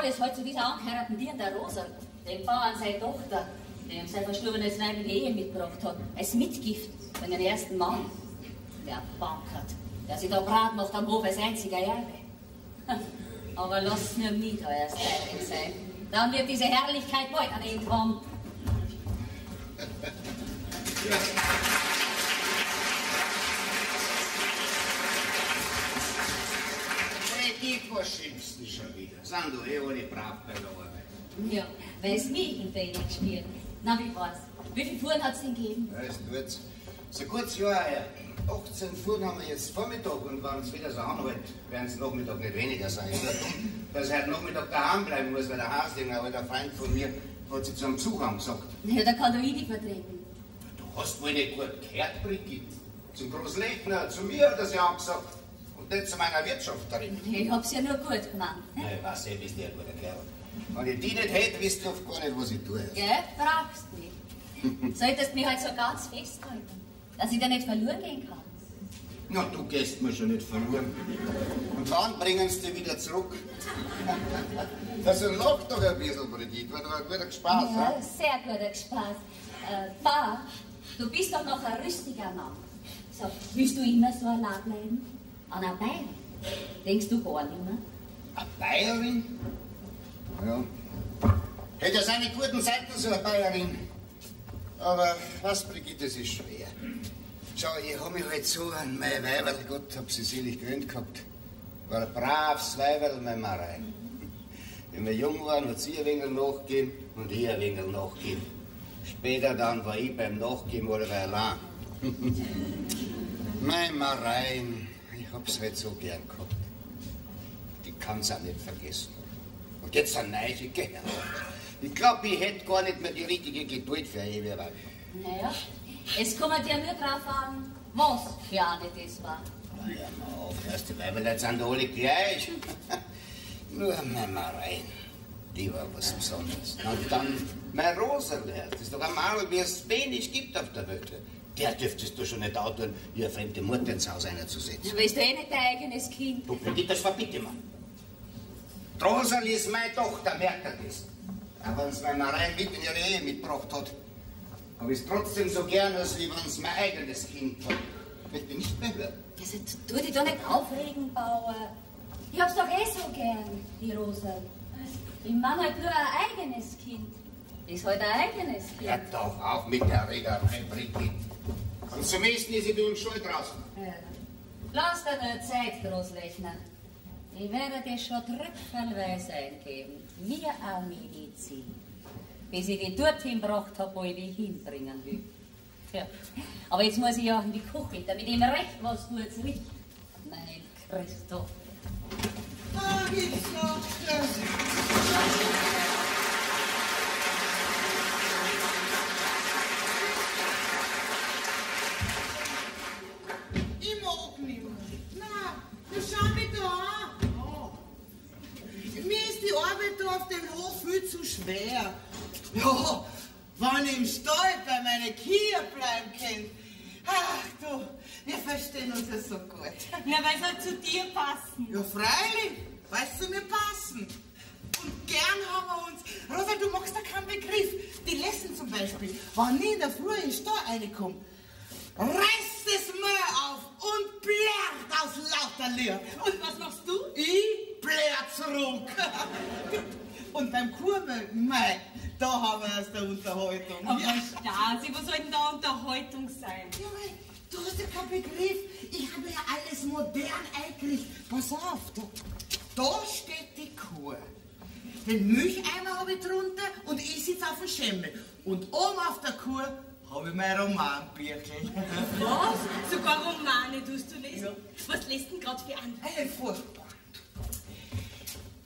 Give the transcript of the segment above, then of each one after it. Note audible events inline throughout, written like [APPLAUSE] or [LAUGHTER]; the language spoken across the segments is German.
Alles heute zu dieser angeheirateten dir der Rosa, dem Bauern seine Tochter, dem sein verstorbenes Weib in Ehe mitgebracht hat, als Mitgift von den ersten Mann. Der Bankert, der sich da brat macht am Hof als einziger Erbe. [LAUGHS] Aber lasst nur nicht euer Styling sein. Dann wird diese Herrlichkeit bald an ihn kommen. Ja. Du schon wieder. Sind du eh ohne brav verloren. Ja, weil es mich hinter ihnen gespielt. Na, wie war's? Wie viele Fuhren hat's denn gegeben? Ja, es tut's. So kurz Jahr her. 18 Fuhren haben wir jetzt Vormittag und wenn es wieder so anhält, werden es Nachmittag nicht weniger sein. Dass ich heute Nachmittag daheim bleiben muss, weil der Haslinger, ein Freund von mir, hat sich zum Besuch gesagt. Ja, da kann du ich dich vertreten. Du hast wohl nicht gut gehört, Brigitte. Zum Großleitner, zu mir hat er sich angesagt. Nicht zu meiner Wirtschafterin. Ich hab's ja nur gut gemacht. Ne? Ich weiß ja, bist du ein guter Kerl. Wenn ich die nicht hätte, wisst du oft gar nicht, was ich tue. Gell? Brauchst nicht. [LAUGHS] Solltest mich halt so ganz festhalten, dass ich da nicht verloren gehen kann. Na, du gehst mir schon nicht verloren. Und dann bringen sie dich wieder zurück. [LAUGHS] Das lach doch ein bisschen, Brigitte, weil du ein guter Spaß Ja, he? sehr guter Spaß. Äh, Pa, du bist doch noch ein rüstiger Mann. So, willst du immer so allein bleiben? An einer Bein? Denkst du gar nicht mehr? Eine Bayerin? Ja. Hätte ja seine guten Seiten, so eine Bayerin. Aber was, Brigitte, das ist schwer. Schau, ich hab mich halt so an mein Weiberl, Gott hab sie selig gewöhnt gehabt. War ein braves Weiberl, mein Marei. Wenn [LAUGHS] wir jung waren, hat sie ein wenig nachgegeben und ich ein wenig nachgegeben. Später dann war ich beim Nachgeben alle allein. [LAUGHS] mein Marein, ich hab's halt so gern gehabt. Die kann's auch nicht vergessen. Und jetzt ein neue Gehör. Ich glaube, ich hätte gar nicht mehr die richtige Geduld für eine Eheweib. Naja, es kommt ja nur drauf an, was für eine das war. Na ja, mal auf, erste Weiberleute sind alle gleich. [LAUGHS] nur mein Marein, die war was Besonderes. Und dann mein Rosenherz, das ist doch einmal, wie es wenig gibt auf der Welt. Der dürftest du schon nicht outdoen, wie eine fremde Mutter ins Haus einzusetzen. Du bist eh nicht dein eigenes Kind. Du, Brigitte, das verbitte man. Rosal ist meine Tochter, merkt er das. Aber wenn es meine Marein mit in ihre Ehe mitgebracht hat, habe ich es trotzdem so gern, als wie wenn es mein eigenes Kind war. Ich möchte nicht mehr hören. Also, tu dich doch nicht aufregen, Bauer. Ich hab's doch eh so gern, die Rosa. Ich meine halt nur ein eigenes Kind. Ist halt ein eigenes Kind. Ja, doch, auf mit der Regerei, Brigitte. Und zum nächsten ist sie du uns schon draußen. Ja. Lass dir nur Zeit, Großlechner. Ich werde dir schon tröpfelweise eingeben, wie eine Medizin. Bis ich die dorthin gebracht habe, wo ich die hinbringen will. Tja. Aber jetzt muss ich ja in die Küche, damit ihm recht was Gutes riecht. Mein Christoph. Ah, gibt's noch. Ich mag nicht mehr. Na, du schau mich da an. Oh. Mir Arbeit da auf dem Hof viel zu schwer. Ja, wenn ich im Stall bei meinen Kühe bleiben kann. Ach du, wir verstehen uns ja so gut. Na, weil es halt zu dir passen. Ja, freilich, weil es zu mir passen. Und gern haben wir uns. Rosa, du magst da keinen Begriff. Die Lessen zum Beispiel, wenn ich in der Früh in den Stall reinkomme, reißt das Müll auf und blärt aus lauter Leer. Und was machst du? Ich zurück. [LAUGHS] Und beim Kurmelken, mei, da haben wir erst eine Unterhaltung. Aber Stasi, was soll denn da Unterhaltung sein? Ja, mei, du hast ja keinen Begriff. Ich habe ja alles modern eingerichtet. Pass auf, da, da steht die Kuh. Den Milcheimer habe ich drunter und ich sitze auf dem Schemmel. Und oben auf der Kuh habe ich mein Romanbierchen. [LAUGHS] Was? Sogar Romane tust du lesen? Ja. Was lässt denn gerade für an? Hey, furchtbar.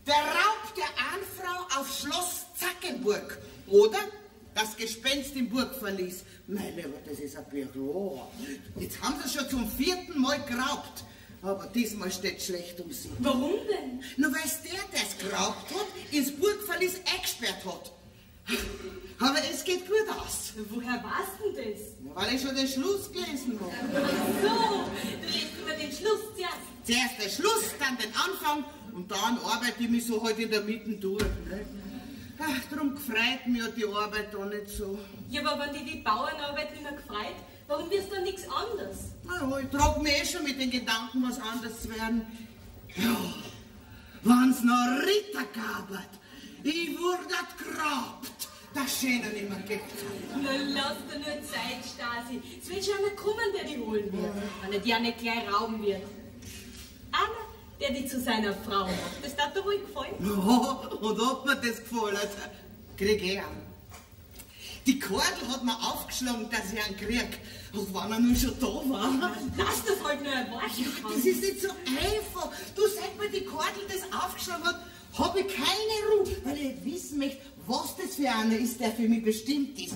Der Raub der Ahnfrau auf Schloss Zackenburg. Oder das Gespenst im Burgverlies. Mein Lieber, das ist ein Büro. Jetzt haben sie schon zum vierten Mal geraubt. Aber diesmal steht schlecht um sie. Warum denn? Nur weil es der, der es geraubt hat, ins Burgverlies eingesperrt hat. Aber es geht gut aus. Woher weißt denn das? Weil ich schon den Schluss gelesen habe. So, du liest über den Schluss zuerst. Zuerst der Schluss, dann den Anfang und dann arbeite ich mich so halt in der Mitte durch. Ne? Ach, darum gefreut mich die Arbeit da nicht so. Ja, aber wenn dir die Bauernarbeit nicht mehr gefreut, warum wirst du nichts anderes? Na ja, ich trage mich eh schon mit den Gedanken, was anders zu werden. Ja, wenn's noch Ritter gab, ich wurde gegrabt. Das Schöne nicht mehr gibt. Na, lass dir nur Zeit, Stasi. Es wird schon einer kommen, der die holen wird. Wenn er die auch nicht gleich rauben wird. Einer, der die zu seiner Frau macht. Das darf dir wohl gefallen. [LAUGHS] Ja, und ob mir das gefallen hat, krieg ich an. Die Kordel hat mir aufgeschlagen, dass ich einen krieg. Auch wenn er nur schon da war. Lass das halt nur erwarten. Das ist nicht so einfach. Du, seit mir die Kordel das aufgeschlagen hat, habe ich keine Ruhe, weil ich nicht wissen möchte, was das für einer ist, der für mich bestimmt ist.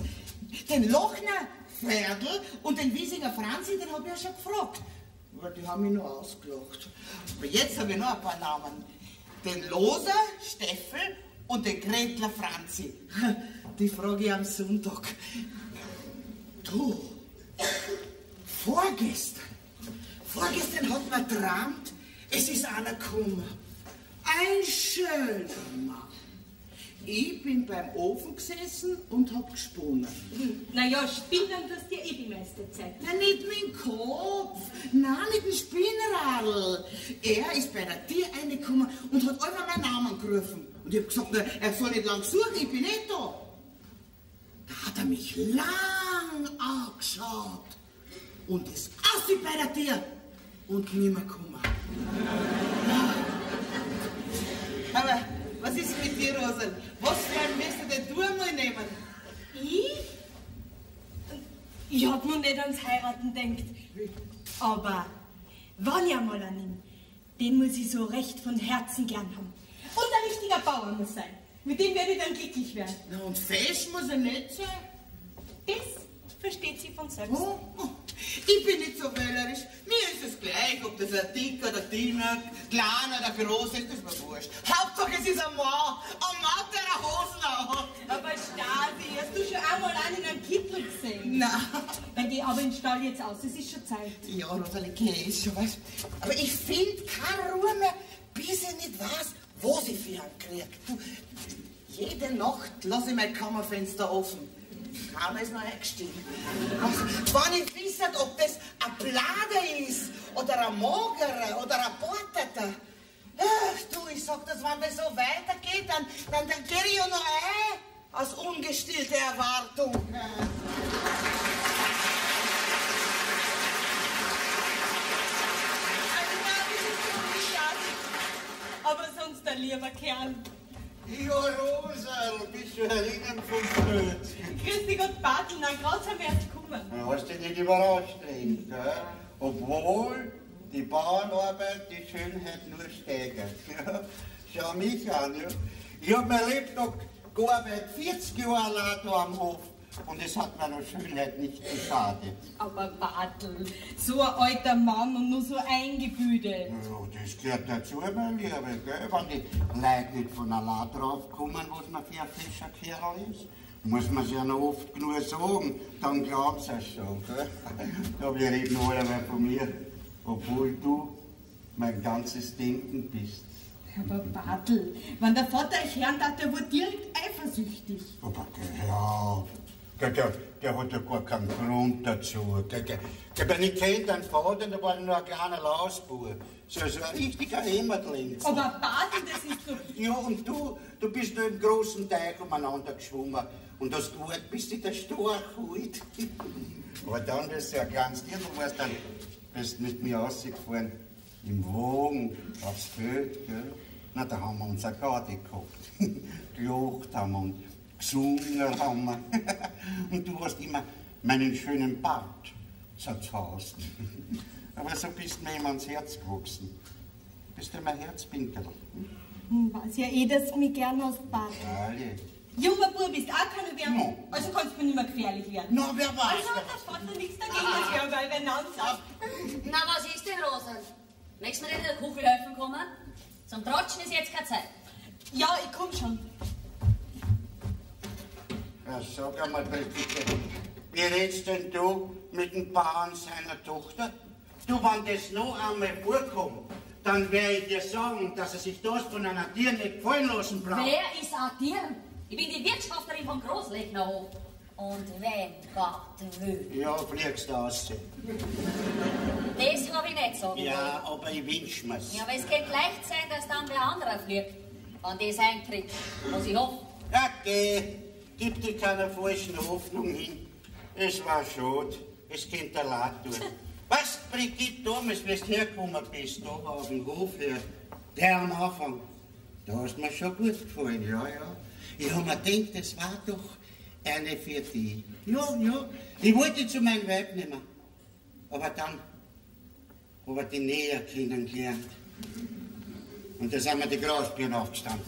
Den Lochner Ferdl und den Wiesinger Franzi, den habe ich ja schon gefragt. Aber die haben mich nur ausgelacht. Aber jetzt habe ich noch ein paar Namen. Den Loser Steffel und den Gretler Franzi. [LAUGHS] Die frage ich am Sonntag. Du, vorgestern, vorgestern hat man geträumt, es ist einer gekommen. Ein schöner Mann. Ich bin beim Ofen gesessen und hab gesponnen. Naja, spinnen tust dir eh die meiste Zeit. Na, nicht mit dem Kopf, nein, mit dem Spinnradl. Er ist bei der Tür reingekommen und hat einfach meinen Namen gerufen. Und ich hab gesagt, na, er soll nicht lang suchen, ich bin nicht da. Da hat er mich lang angeschaut und ist aus wie bei der Tür und nimmer gekommen. Aber was ist mit dir, Rosel? Was für ein müsst denn du einmal nehmen? Ich? Ich hab noch nicht ans Heiraten gedacht. Aber wenn ich einmal an ihn, den muss ich so recht von Herzen gern haben. Und ein richtiger Bauer muss sein. Mit dem werde ich dann glücklich werden. Na, und fest muss er nicht sein. Das versteht sie von selbst. Oh, oh, ich bin nicht so wählerisch. Mir ist es gleich, ob das ein dicker oder dünner, klein oder groß ist, das ist mir wurscht. Hauptsache es ist ein Mann, ein Mann, der eine Hosen hat. Aber Stasi, hast du schon einmal einen in einem Kittel gesehen? Na, Weil die aber in den Stall jetzt aus, es ist schon Zeit. ja, Rosalie, okay, ist schon was. Aber ich finde keine Ruhe mehr, bis ich nicht weiß, was ich für einen krieg. Du, jede Nacht lasse ich mein Kammerfenster offen. Keiner ist noch eingestiegen. Wenn ich wisse, ob das ein Blader ist, oder ein Magerer, oder ein Porteter. Ach, du, ich sag das, wenn das so weitergeht, dann, dann, dann gehe ich ja noch ein, aus ungestillter Erwartung. Aber sonst ein lieber Kerl. Ja, Rosa, bist du erinnern vom Blöd? Grüß dich Gott, Bartel, na, gerade sind wir erst gekommen. Hast dich nicht überrascht, gell? Obwohl die Bauernarbeit die Schönheit nur steigert. [LAUGHS] Ja, schau mich an, ja. Ich hab mein Leben noch gearbeitet, 40 Jahre allein da am Hof. Und es hat meiner Schönheit nicht geschadet. Aber Bartel, so ein alter Mann und nur so eingebildet. Ja, das gehört dazu, mein Lieber, gell? Wenn die Leute nicht von allein draufkommen, was man für ein fischer Kerl ist, muss man es ja noch oft genug sagen, dann glauben sie es schon, gell? Aber wir reden alle mal von mir, obwohl du mein ganzes Denken bist. Aber Bartel, wenn der Vater euch hören darf, der wird direkt eifersüchtig. Aber geh auf. Der, der, der hat ja gar keinen Grund dazu. Der, der, der, wenn ich kennt deinen Vater, der war nur ein kleiner Lausbub. So, so ein richtiger Hämmertlinz. Aber Bartel, das ist doch... Ja, und du, du bist nur im großen Teich umeinander geschwommen und hast gewartet, bis dich der Storch holt. [LAUGHS] Aber dann bist du ja ganz dir, du warst dann bist mit mir rausgefahren, im Wagen, aufs Feld, gell? Na, da haben wir uns eine Garde gehabt. [LAUGHS] Gelacht haben wir und gesungen haben wir. [LAUGHS] Und du hast immer meinen schönen Bart zerzaust. [LAUGHS] Aber so bist mir immer ans Herz gewachsen. Bist du mein Herzpinkel? Hm, weiß ja eh, dass du mich gern hast, Bartel. Alle. Junger Bub bist auch keine Werbung, No. also kannst du mir nicht mehr gefährlich werden. Na, wer weiß. Also hat der Vater nichts dagegen, dass wir bei beieinander sind. Na, was ist denn, Rosa? Möchtest du mir nicht in der Küche helfen kommen? Zum Tratschen ist jetzt keine Zeit. Ja, ich komm schon. Ja, sag einmal, Brigitte, wie redst denn du mit dem Bauern seiner Tochter? Du, wenn das noch einmal vorkommt, dann werde ich dir sagen, dass er sich das von einer Tier nicht gefallen lassen braucht. Wer ist ein Tier? Ich bin die Wirtschafterin vom Großlechnerhof. Und wenn Gott will. Ja, fliegst du aus. Das habe ich nicht gesagt. Ja, aber ich wünsch mir's. Ja, aber es kann leicht sein, dass dann der andere fliegt. Wenn das eintritt. Was ich hoffe. Ja, gib dir keine falschen Hoffnung hin. Es war schade, es könnte dir leid tun. Was, Brigitte, damals, wie du hergekommen bist, da auf dem Hof her, der am Anfang, da hast mir schon gut gefallen, ja, ja. Ich hab mir gedacht, das war doch eine für dich. Ja, ja, ich wollte zu meinem Weib nehmen. Aber dann habe ich die näher kennengelernt. Und da sind mir die Grasbirnen aufgestanden.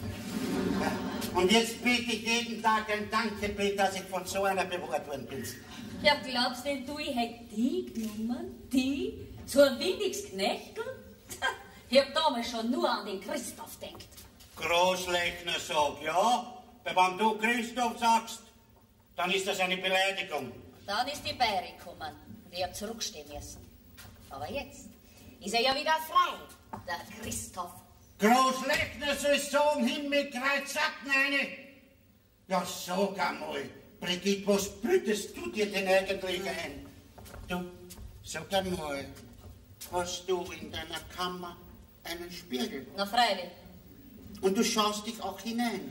Und jetzt bete ich jeden Tag ein Dankgebet, dass ich von so einer bewahrt worden bin. Ja, glaubst denn du, ich hätte die genommen? Die? So ein windiges Knechtel? Ich hab damals schon nur an den Christoph denkt. Großlechner sag ja, weil wenn du Christoph sagst, dann ist das eine Beleidigung. Dann ist die Bayerin gekommen und ich hab zurückstehen müssen. Aber jetzt ist er ja wieder frei, der Christoph. Großlechner soll sagen, hin mit Kreuzsacken eine. Ja, sag einmal, Brigitte, was bildest du dir denn eigentlich ein? Du, sag einmal, hast du in deiner Kammer einen Spiegel? Na freilich. Und du schaust dich auch hinein.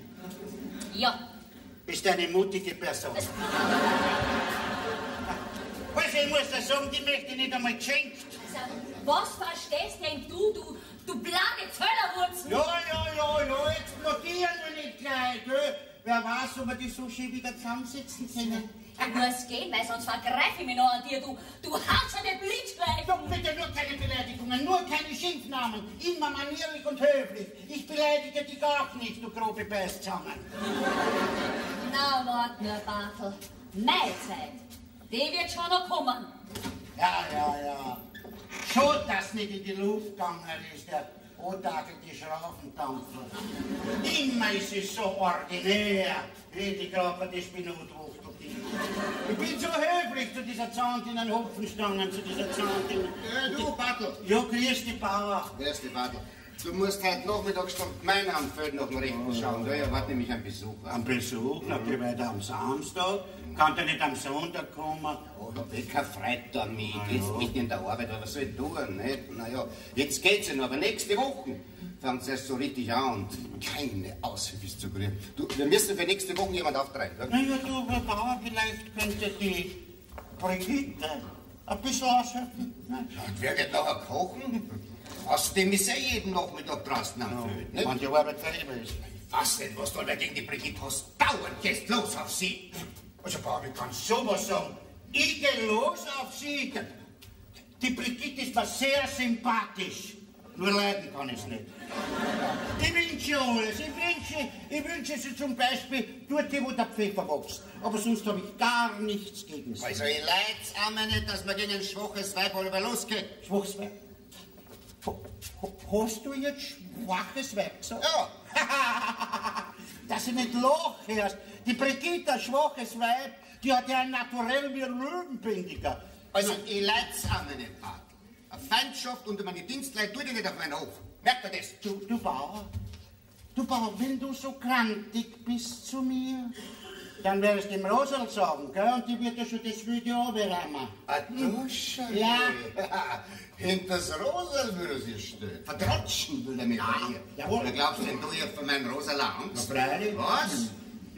Ja, Bist eine mutige Person. [LAUGHS] Also, ich muss dir sagen, die möchte ich nicht einmal geschenkt. also, was verstehst denn du, du, du blage Zöllerwurzel? Ja, ja, ja, ja, explodieren wir nicht gleich, gell? Wer weiß, ob wir die so schön wieder zusammensitzen können. Ich muss gehen, weil sonst vergreife ich mich noch an dir. Du, du haust ja den Blitz gleich. Doch bitte nur keine Beleidigungen, nur keine Schimpfnamen. Immer manierlich und höflich. Ich beleidige dich auch nicht, du grobe Beißzange. Na, wart nur, Bartel. Meine Zeit, die wird schon noch kommen. Ja, ja, ja. Schon, dass nicht in die Luft gegangen ist, der antagelte Schraufendampfer. Immer ist es so ordinär, wie die gerade das Benutruft. Ich bin so höflich zu dieser zahntinen Hopfenstangen, zu dieser zahntinen... Äh, du, Bartel. Ja, grüß die Bauer. Erste Bartel. Du musst heute Nachmittag schon mein Anfeld nach dem Rechten schauen. Da erwartet nämlich ein Besucher. Am Besuch, natürlich weiter am Samstag. Kann der nicht am Sonntag kommen? Oh, der Bäcker freut da mich. Jetzt mitten in der Arbeit, aber was soll ich tun? Nicht? Naja, jetzt geht's ja noch, aber nächste Woche fängt es erst so richtig an und keine Aushilfe zu kriegen. Du, wir müssen für nächste Woche jemand auftreiben. gell? Naja, du, Herr Bauer, vielleicht könnte die Brigitte ein bisschen aushelfen. Ne? Und wer wird nachher kochen? Außerdem ist er jeden Nachmittag draußen am Feld. Wenn die Arbeit verheben ist. Ich weiß nicht, was du da gegen die Brigitte hast. Dauernd gehst los auf sie. Also, wie kannst du sowas sagen? Ich gehe los auf sie. Die Brigitte ist mir sehr sympathisch. Nur leiden kann ich es nicht. Ich wünsche alles. Ich wünsche, ich wünsche sie zum Beispiel dort, wo der Pfeffer wächst. Aber sonst habe ich gar nichts gegen sie. Also, ich leid's einmal nicht, dass man gegen ein schwaches Weib halber losgeht. Schwaches Weib. Hast du jetzt schwaches Weib gesagt? Ja. [LAUGHS] Dass du nicht Loch hörst. Die Brigitte, schwaches Weib, die hat ja ein Naturell wie ein Löwenbändiger. Also, ich leid's einmal nicht, Bartel. Eine Feindschaft unter meine Dienstleute tut ich nicht auf meinen Hof. Merkt ihr das? Du, du Bauer, du Bauer, wenn du so krantig bist zu mir, dann werde ich dem Rosal sagen, gell? Und die wird ja schon das Video abräumen. Ah, du Scheiße. Ja. [LAUGHS] Hinters Rosal würde sie stehen. Vertratschen will er mich bei ihr. jawohl. Oder glaubst denn du, ich hab von meinem Rosal Angst? Na, freilich. Was?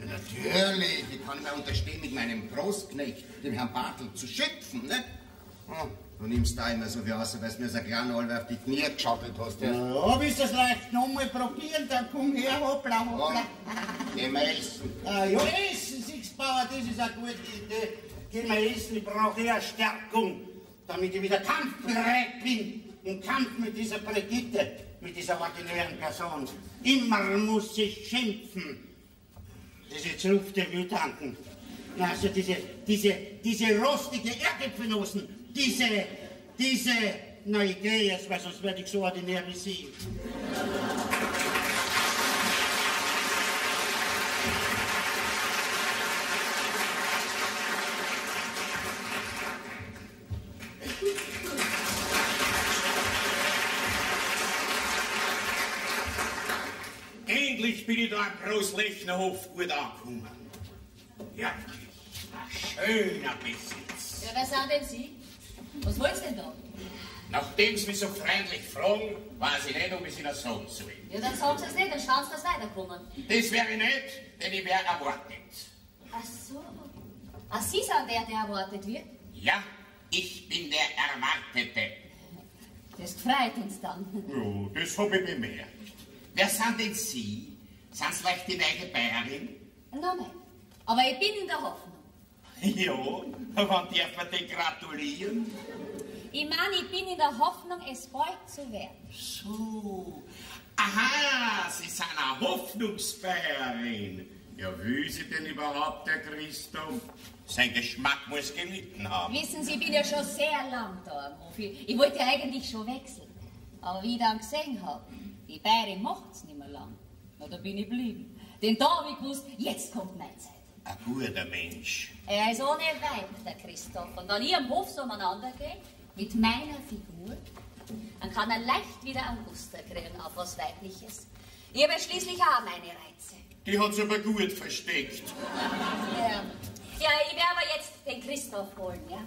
Natürlich. Ich kann mir unterstehen, mit meinem Großknecht, dem Herrn Bartel, zu schimpfen, ne? Hm, du nimmst da immer so wie aus, weil du mir so ein kleiner Alter auf die Knie geschaukelt hast. Ja. Ja, willst du das leicht nochmal probieren, dann komm her, hoppla, hoppla. Geh mal essen. Ah, ja, essen, siehst Bauer, das ist eine gute Idee. Geh mal essen, ich brauche eher Stärkung, damit ich wieder kampfbereit bin. Im Kampf mit dieser Brigitte, mit dieser ordinären Person. Immer muss ich schimpfen. Diese zerrupfte Wütanten. Na, Also diese, diese, diese rostige Erdäpfelnosen, diese, diese, na ich gehe jetzt, weil sonst werde ich so ordinär wie Sie. Endlich bin ich da am Großlechnerhof gut angekommen. Wirklich, ein schöner Besitz. Ja, wer sind denn Sie? Was wollen Sie denn da? Nachdem Sie mich so freundlich fragen, weiß ich nicht, ob ich Ihnen sagen soll. Ja, dann sagen Sie es nicht, dann schauen Sie, dass Sie weiterkommen. Das wäre ich nicht, denn ich wäre erwartet. Ach so. Ach, Sie sind der, der erwartet wird? Ja, ich bin der Erwartete. Das freut uns dann. Ja, das habe ich bemerkt. Wer sind denn Sie? Sind Sie vielleicht die neue Bäuerin? Nein. Aber ich bin in der Hoffnung. [LAUGHS] Ja, wann darf man dir gratulieren? Ich meine, ich bin in der Hoffnung, es bald zu werden. So. Aha, Sie sind eine Hoffnungsbäuerin. Ja, wie Sie denn überhaupt, der Christoph? Sein Geschmack muss gelitten haben. Wissen Sie, ich bin ja schon sehr lang da am Hof. Ich, wollte eigentlich schon wechseln. Aber wie ich dann gesehen habe, die Bäuerin macht's nicht mehr lang. Da bin ich geblieben. Denn da habe ich gewusst, jetzt kommt meine Zeit. Ein guter Mensch. Er ist ohne Weib, der Christoph. Und wenn ich am Hof so umeinander gehe, mit meiner Figur, dann kann er leicht wieder ein Muster kriegen auf was Weibliches. Ich habe schließlich auch meine Reize. Die hat's aber gut versteckt. Ja, ja ich werde aber jetzt den Christoph holen, ja?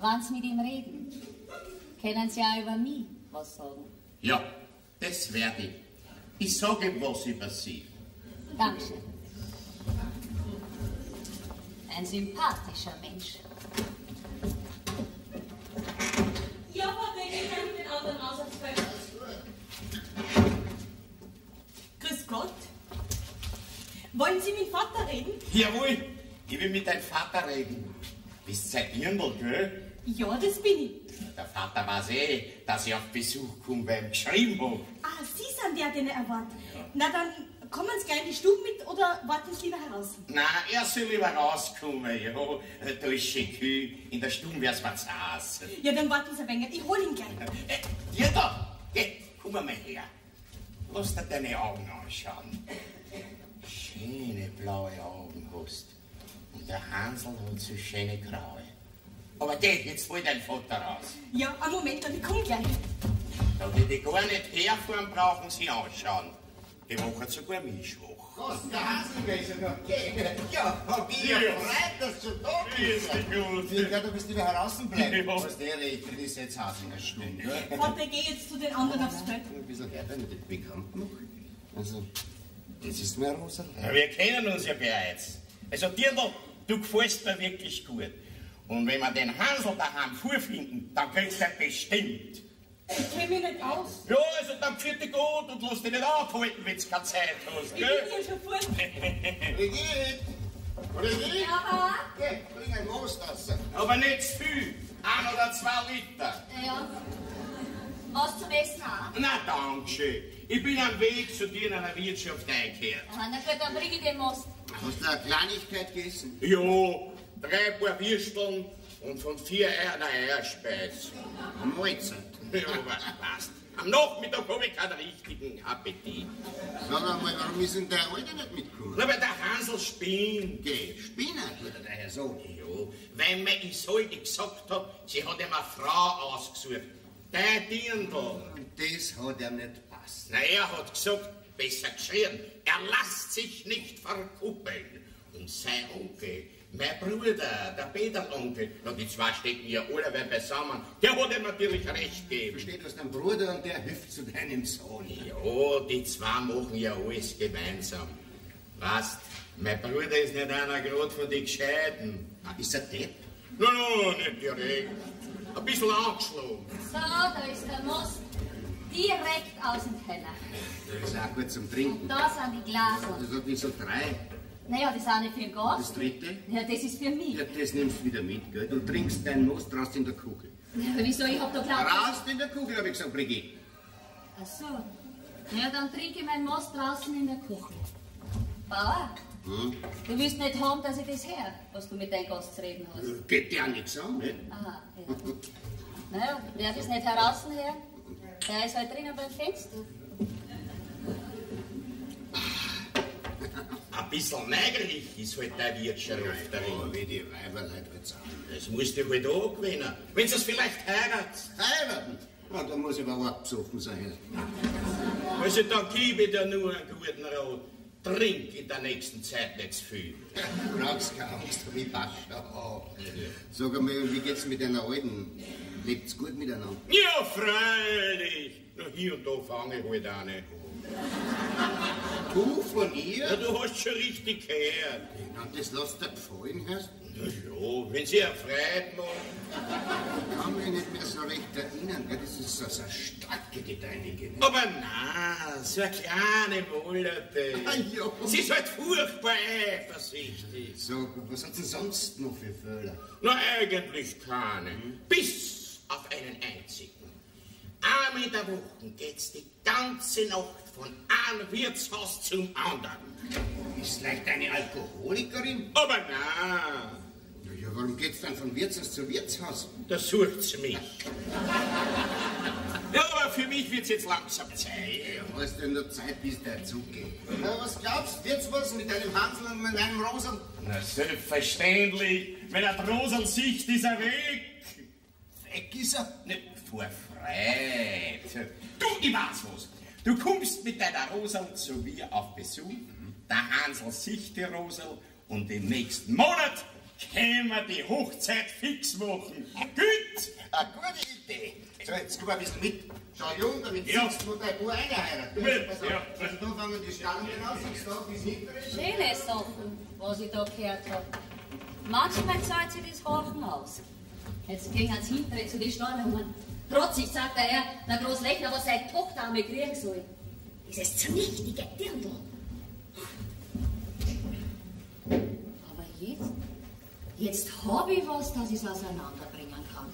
Wenn Sie mit ihm reden, können Sie auch über mich was sagen. Ja, das werde ich. Ich sage ihm was über Sie. Dankeschön. Ein sympathischer Mensch. Ja, Vater, ich kann mit den anderen Feld. Grüß Gott. Wollen Sie mit Vater reden? Jawohl, ich will mit deinem Vater reden. Bist seit Dirndl, gell? Ja, das bin ich. Der Vater weiß eh, dass ich auf Besuch komme, weil ich geschrieben habe. Ah, Sie sind der, den er erwartet. Na, dann kommen Sie gleich in die Stube mit oder warten Sie lieber heraus? Nein, er soll lieber rauskommen, ja. Da ist schon Kühe. In der Stube wär's was zu Hause. Ja, dann warten Sie ein wenig. Ich hol ihn gleich. Äh, hier da, geh, komm mal her. Lass dir deine Augen anschauen. Schöne blaue Augen hast. Und der Hansel hat so schöne graue. Aber geh, jetzt hol dein Vater raus. Ja, einen Moment, dann ich komm gleich. Da die die gar nicht herfahren, brauchen sie anschauen. Die machen sogar mich hoch. Was, gewesen noch? Ja, hab ich ja gefreut, dass du da bist. Ich glaube, du bist wieder herausbleiben. Ja. Was der redet, ist jetzt Haus in der Stunde. Vater, ich geh jetzt zu den anderen aufs Feld. Wieso hört er nicht bekannt noch? Also, das ist mir Rosa. Ja, wir kennen uns ja bereits. Also, Dirndl, du gefällst mir wirklich gut. Und wenn wir den Hansel daheim vorfinden, dann geht's dir bestimmt. Ich kenn mich nicht aus. Ja, also dann führt dich gut und lass dich nicht aufhalten, wenn du keine Zeit hast, Ich bin gell? hier schon fort. [LAUGHS] Brigitte! Brigitte! Ja, Papa? Geh, bring ein Most raus. Aber nicht zu viel. Ein oder zwei Liter. Ja. Was zum Essen auch? Na, danke schön. Ich bin am Weg zu dir in einer Wirtschaft eingekehrt. Aha, na gut, dann bring ich den Most. Hast du eine Kleinigkeit gegessen? Ja, drei paar Würsteln und von vier Eier eine Eierspeise. Eine Mahlzeit. Ja, was passt. Am Nachmittag habe ich keinen richtigen Appetit. Sag einmal, warum ist denn der Alte nicht mitgekommen? Na, weil der Hansel spinnt. Geh, Spinner, tut er daher so. Ja, weil mir Isolde gesagt hat, sie hat ihm eine Frau ausgesucht. Der Dirndl. Und das hat er nicht passt. Na, er hat gesagt, besser geschrien, er lässt sich nicht verkuppeln. Und sein Onkel, mein Bruder, der Peterl-Onkel, na, die zwei stecken ja alle beisammen, der hat ihm natürlich recht gegeben. Versteht aus deinem Bruder und der hilft zu deinem Sohn. Ja, die zwei machen ja alles gemeinsam. Weißt, mein Bruder ist nicht einer gerade von den Gescheiten. Ist er depp? No, no, nicht direkt. Ein bisschen angeschlagen. So, da ist der Most. Direkt aus dem Keller. Das ist auch gut zum Trinken. Da sind die Glaser. Das hat wieso drei. Naja, das ist auch nicht für den Das Gast. dritte? Ja, das ist für mich. Ja, das nimmst du wieder mit, gell? Du trinkst deinen Most draußen in der Kugel. Ja, wieso? Ich hab doch glaubt... Draußen in der Kugel, habe ich gesagt, Brigitte. Ach so. Ja, dann trinke ich meinen Most draußen in der Küche. Bauer, Hm? du willst nicht haben, dass ich das her, was du mit deinem Gast zu reden hast. Geht dir auch nichts an, ne? Aha, ja. Naja, wer das nicht heraus her, der ist halt drinnen beim Fenster. Ein bisschen neugierig ist halt der Wirtschaft Oh, darin. wie die Weiberleute halt sagen. Das musst du halt auch gewinnen. Wenn sie es vielleicht heiratet. Heiraten? Ja, da muss ich aber auch besoffen sein. Also, dann gebe ich dir nur einen guten Rat. Trink in der nächsten Zeit nicht zu viel. Du [LAUGHS] brauchst keine Angst, ich passt schon. Sag einmal, wie geht's mit deiner Alten? Lebt's gut miteinander? Ja, freilich. Nur hier und da fange ich halt auch nicht an. Du von ihr? Ja, du hast schon richtig gehört. Na, das lässt dir gefallen, hast Na ja, wenn sie erfreut macht. Ich kann mich nicht mehr so recht erinnern, gell? das ist so, so eine starke, die deinige. ne? Aber na, so eine kleine Wollerte. Ah, ja. Sie ist halt furchtbar eifersüchtig. So, was hat's denn sonst noch für Fehler? Na, eigentlich keine. Bis auf einen einzigen. Einmal in der Woche geht's die ganze Nacht von einem Wirtshaus zum anderen. Ist leicht eine Alkoholikerin? Aber na, ja, warum geht's dann von Wirtshaus zu Wirtshaus? da sucht sie mich. Ja, aber für mich wird's jetzt langsam Zeit. Ja, hast du nur Zeit, bis der Zug geht. Na, was glaubst du, wird's was mit deinem Hansel und mit deinem Rosen? Na, selbstverständlich. Wenn er Rosen sieht, ist er weg. Weg ist er. Ne, vor Freude. Du, ich weiß was. Du kommst mit deiner Rosel zu mir auf Besuch. Der Hansel sieht die Rosel und im nächsten Monat können wir die Hochzeit fix machen. Gut? Eine gute Idee. So, jetzt komm ein bisschen mit. Schau jung, damit Ja. siehst du, wo dein Gut, Pass auf. ja. Also da fangen die Stallungen aus, ich da bis hinter ist. Schöne Sachen, was ich da gehört habe. Manchmal zahlt sich das Horchen aus. Jetzt gehen ans Hintere zu den Stallungen. Trotzig sagt der Herr, der Großlechner, was seine Tochter einmal kriegen soll. Das ist zunichtige Dirndl. Aber jetzt, jetzt habe ich was, dass ich auseinanderbringen kann.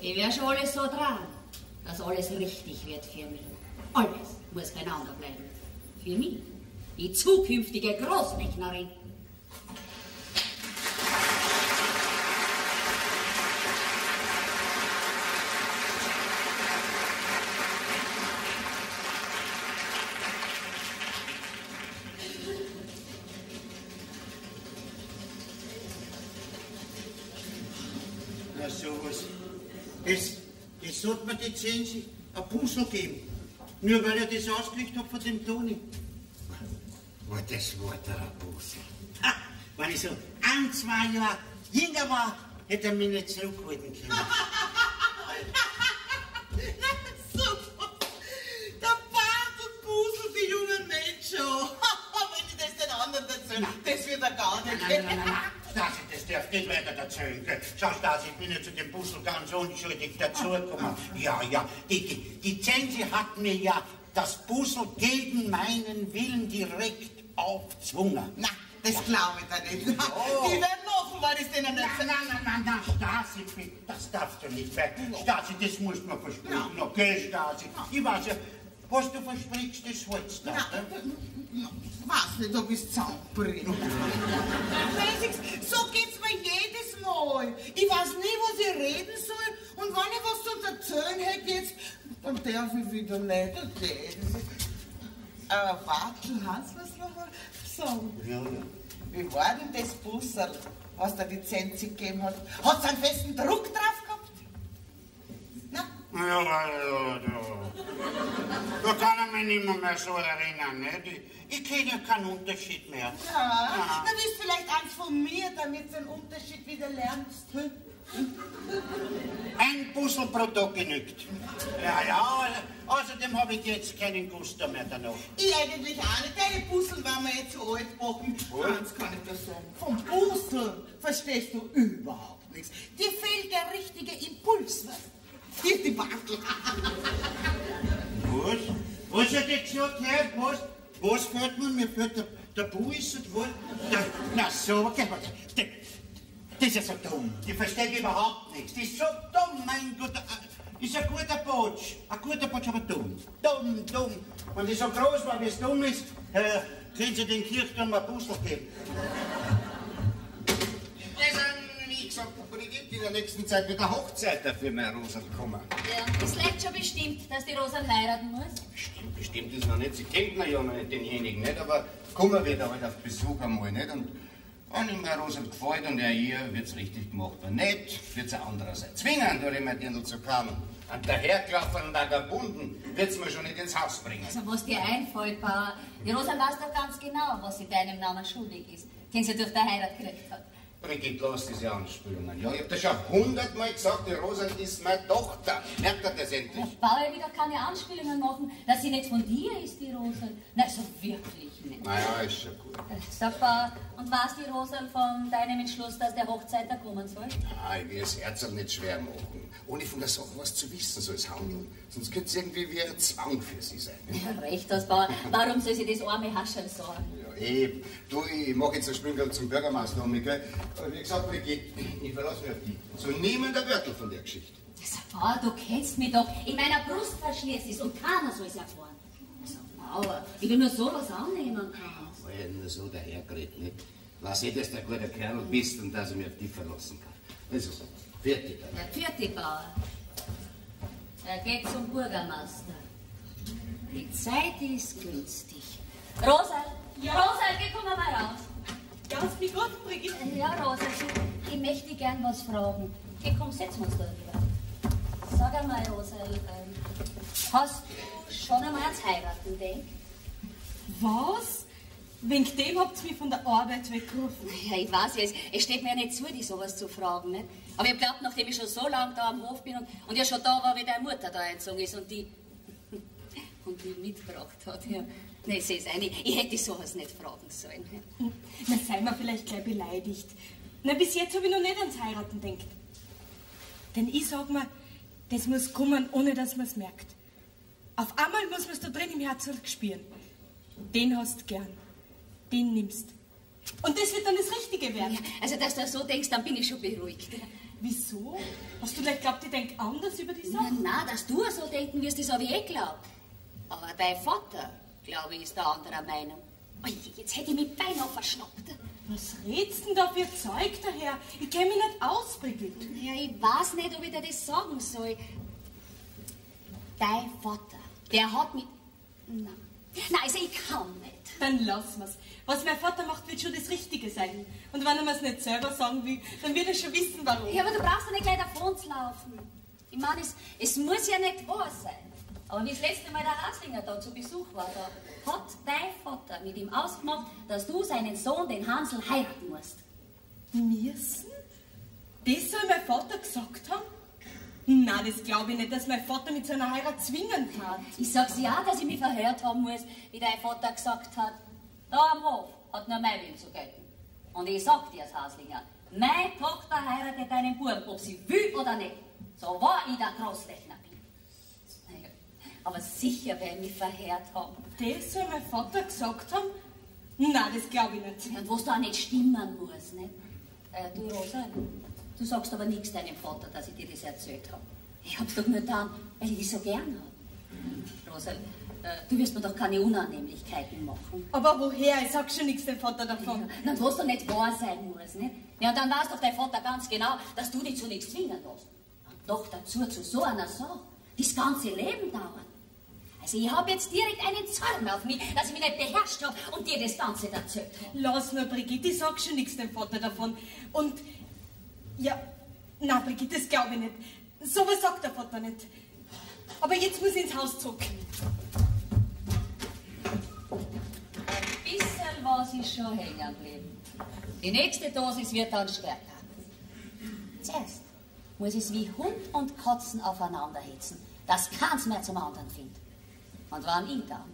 Ich wäre schon alles so dran, dass alles richtig wird für mich. Alles muss beieinander bleiben. Für mich, die zukünftige Großlechnerin. Na sowas. Es, es Zensi ein Puzzle geben. Nur weil er das ausgekriegt hat von dem Toni. War das war der Busse. Ha, wenn ich so ein, zwei Jahre jünger war, hätte er mich nicht zurückhalten können. [LAUGHS] Super. Der Bartelbusel, die jungen Menschen. [LAUGHS] Wenn ich das den anderen erzähle, das wird er gar nicht. Nein, nein, nein, nein. Stasi, das darf nicht weiter erzählen. Schau, Stasi, ich bin ja zu dem Puzzle ganz unschuldig dazugekommen. Ja, ja, die, die, Zensi hat mir ja das Puzzle gegen meinen Willen direkt aufzwungen. Na, das glaube ich da nicht. [LAUGHS] Die werden lachen, weil ich denen nicht Nein, nein, nein, nein, Stasi, bitte, das darfst du nicht weg. Stasi, das musst du mir versprechen, okay, Stasi? Ich weiß ja, was du versprichst, das hältst du. Ja, ne? weiß nicht, ob ich es zusammenbringe. so geht's mir jedes Mal. Ich weiß nie, was ich reden soll. Und wenn ich was zu erzählen hätte jetzt, dann darf ich wieder nicht. Ist... Aber warte, Hans, was noch mal sagen? Ja, ja. Wie war denn das Busserl, was da die Zenzi gegeben hat? Hat es einen festen Druck drauf Ja, ja, ja. Da kann ich mich nicht mehr, so erinnern. Ne? Ich, kenne ja keinen Unterschied mehr. ja, dann ist vielleicht eins von mir, damit du den Unterschied wieder lernst. Hm? Ein Puzzle pro Tag genügt. Ja, ja, außerdem habe ich jetzt keinen Gusto mehr danach. Ich eigentlich auch nicht. Deine Puzzle waren mir jetzt zu alt machen. Eins kann ich dir sagen. Vom Puzzle verstehst du überhaupt nichts. Dir fehlt der richtige Impuls. Was? Die Bartel. Was? Was hat er gesagt? Herr? Was? Was fällt mir? Mir fällt der, der Bus und was? Der, na so. Der- Das ist ja so dumm. Die versteht überhaupt nichts. Die ist so dumm, mein Gott. Ist ein guter Botsch. Ein guter Botsch, aber dumm. Dumm, dumm. Wenn die so groß war, wie es dumm ist, äh, können Sie den Kirchturm ein Puzzle geben. Also, wie gesagt, Brigitte, in der nächsten Zeit wird eine Hochzeit dafür meine Rosen kommen. Ja, es liegt schon bestimmt, dass die Rosal heiraten muss. Bestimmt, bestimmt ist noch nicht. Sie kennt man ja noch nicht denjenigen, nicht? Aber kommen wird er halt auf Besuch einmal, nicht? Und Wenn ihm Herr Rosel gefällt und er ihr, wird's richtig gemacht. Wenn nicht, wird's ein anderer sein. Zwingen, durch immer Dirndl zu kommen. Und daherklaffen und Vagabunden wird's mir schon nicht ins Haus bringen. Also, was dir einfällt, Bauer, die Rosa weiß doch ganz genau, was sie deinem Namen schuldig ist, den sie durch die Heirat gekriegt hat. Brigitte, lass diese Anspielungen. Ja, ich hab das schon hundertmal gesagt, die Rosa ist meine Tochter. Merkt er das endlich? Der Bauer will doch keine Anspielungen machen, dass sie nicht von dir ist, die Rosa. Nein, so wirklich nicht. Naja, ist schon gut. Äh, Sag, Bauer, und was die Rosa von deinem Entschluss, dass der Hochzeiter kommen soll? Ah, ich will das Herz nicht schwer machen. Ohne von der Sache was zu wissen soll es handeln. Sonst könnte es irgendwie wie ein Zwang für sie sein. Ja, recht hast, Bauer. Warum soll sie das arme Hascherl sagen? Ja, eben. Du, ich mach jetzt einen Sprung zum Bürgermeister um mich, gell? Aber wie gesagt, Brigitte, ich verlasse mich auf dich. So niemand ein Wörtel von der Geschichte. Also, Bauer, du kennst mich doch. In meiner Brust verschließt es und keiner soll es erfahren. Also, Bauer, ich will nur sowas annehmen. Weil nur so dahergeredet, nicht? Lass ich, dass du ein guter Kerl bist und dass ich mich auf dich verlassen kann. Also, fertig dann. Der vierte Bauer. Er geht zum Bürgermeister. Die Zeit ist günstig. Rosa, Ja? Rosa, geh, komm mal raus. Ganz begonnen, Brigitte. Ja, Rosa, ich möchte dich gern was fragen. Geh, komm, setzen wir uns da lieber. Sag einmal, Rosa, ähm, hast du schon einmal ans Heiraten denkt? Was? Wegen dem habt ihr mich von der Arbeit weggerufen. Ja, ich weiß ja, es, es steht mir ja nicht zu, dich sowas zu fragen. Nicht? Aber ich glaube, nachdem ich schon so lange da am Hof bin und, und ja schon da war, wie deine Mutter da eingezogen ist und die, [LAUGHS] und die mitgebracht hat, ja. Nee, seh's ein, ich, ich hätte sowas nicht fragen sollen. Na, sei mal vielleicht gleich beleidigt. Na, bis jetzt habe ich noch nicht ans Heiraten denkt. Denn ich sag mir, das muss kommen, ohne dass man es merkt. Auf einmal muss man es da drin im Herz zurückspüren. Den hast du gern. Den nimmst. Und das wird dann das Richtige werden. Ja, also, dass du so denkst, dann bin ich schon beruhigt. Wieso? Hast du vielleicht glaubt, ich denk anders über die Sache? na, dass du so denken wirst, das habe ich eh geglaubt. Aber dein Vater, glaube ich, ist der anderer Meinung. Ui, jetzt hätte ich mich beinahe verschnappt. Was redst denn da für Zeug daher? Ich kenn mich nicht aus, Brigitte. Ja, ich weiß nicht, ob ich dir das sagen soll. Dein Vater, der hat mich. Nein. Nein, also ich kann nicht. Dann lass wir's. Was mein Vater macht, wird schon das Richtige sein. Und wenn er mir's nicht selber sagen will, dann wird er schon wissen, warum. Ja, aber du brauchst ja nicht gleich davon zu laufen. Ich meine, es, es muss ja nicht wahr sein. Aber wie das letzte Mal der Haslinger da zu Besuch war, da hat dein Vater mit ihm ausgemacht, dass du seinen Sohn, den Hansel, heiraten musst. Müssen? Das soll mein Vater gesagt haben? Nein, das glaube ich nicht, dass mein Vater mit seiner Heirat zwingen tat. Ich sag's ja, dass ich mich verhört haben muss, wie dein Vater gesagt hat. Da am Hof hat nur mein Willen zu gelten. Und ich sag dir's, Haslinger, meine Tochter heiratet deinen Buben, ob sie will oder nicht. So wahr ich der. Naja, aber sicher werde ich mich verhört haben. Das soll mein Vater gesagt haben? Nein, das glaube ich nicht. Und was da auch nicht stimmen muss, nicht? Äh, du, Rosa, du sagst aber nichts deinem Vater, dass ich dir das erzählt habe. Ich hab's doch nur getan, weil ich dich so gern hab. Rosa, äh, du wirst mir doch keine Unannehmlichkeiten machen. Aber woher? Ich sag schon nichts dem Vater davon. Ja, dann was doch nicht wahr sein muss, nicht? Ja, dann weiß doch dein Vater ganz genau, dass du dich zu nichts zwingen lässt. Und doch dazu zu so einer Sache, die das ganze Leben dauert. Also ich habe jetzt direkt einen Zorn auf mich, dass ich mich nicht beherrscht habe und dir das Ganze erzählt habe. Lass nur, Brigitte, ich sag schon nichts dem Vater davon. Und, ja, na, Brigitte, das glaube ich nicht. So was sagt der Vater nicht. Aber jetzt muss ich ins Haus zurück. Ein bisschen was ist schon hängen geblieben. Die nächste Dosis wird dann stärker. Zuerst muss es wie Hund und Katzen aufeinander hetzen, dass keins mehr zum anderen findet. Und wenn ich dann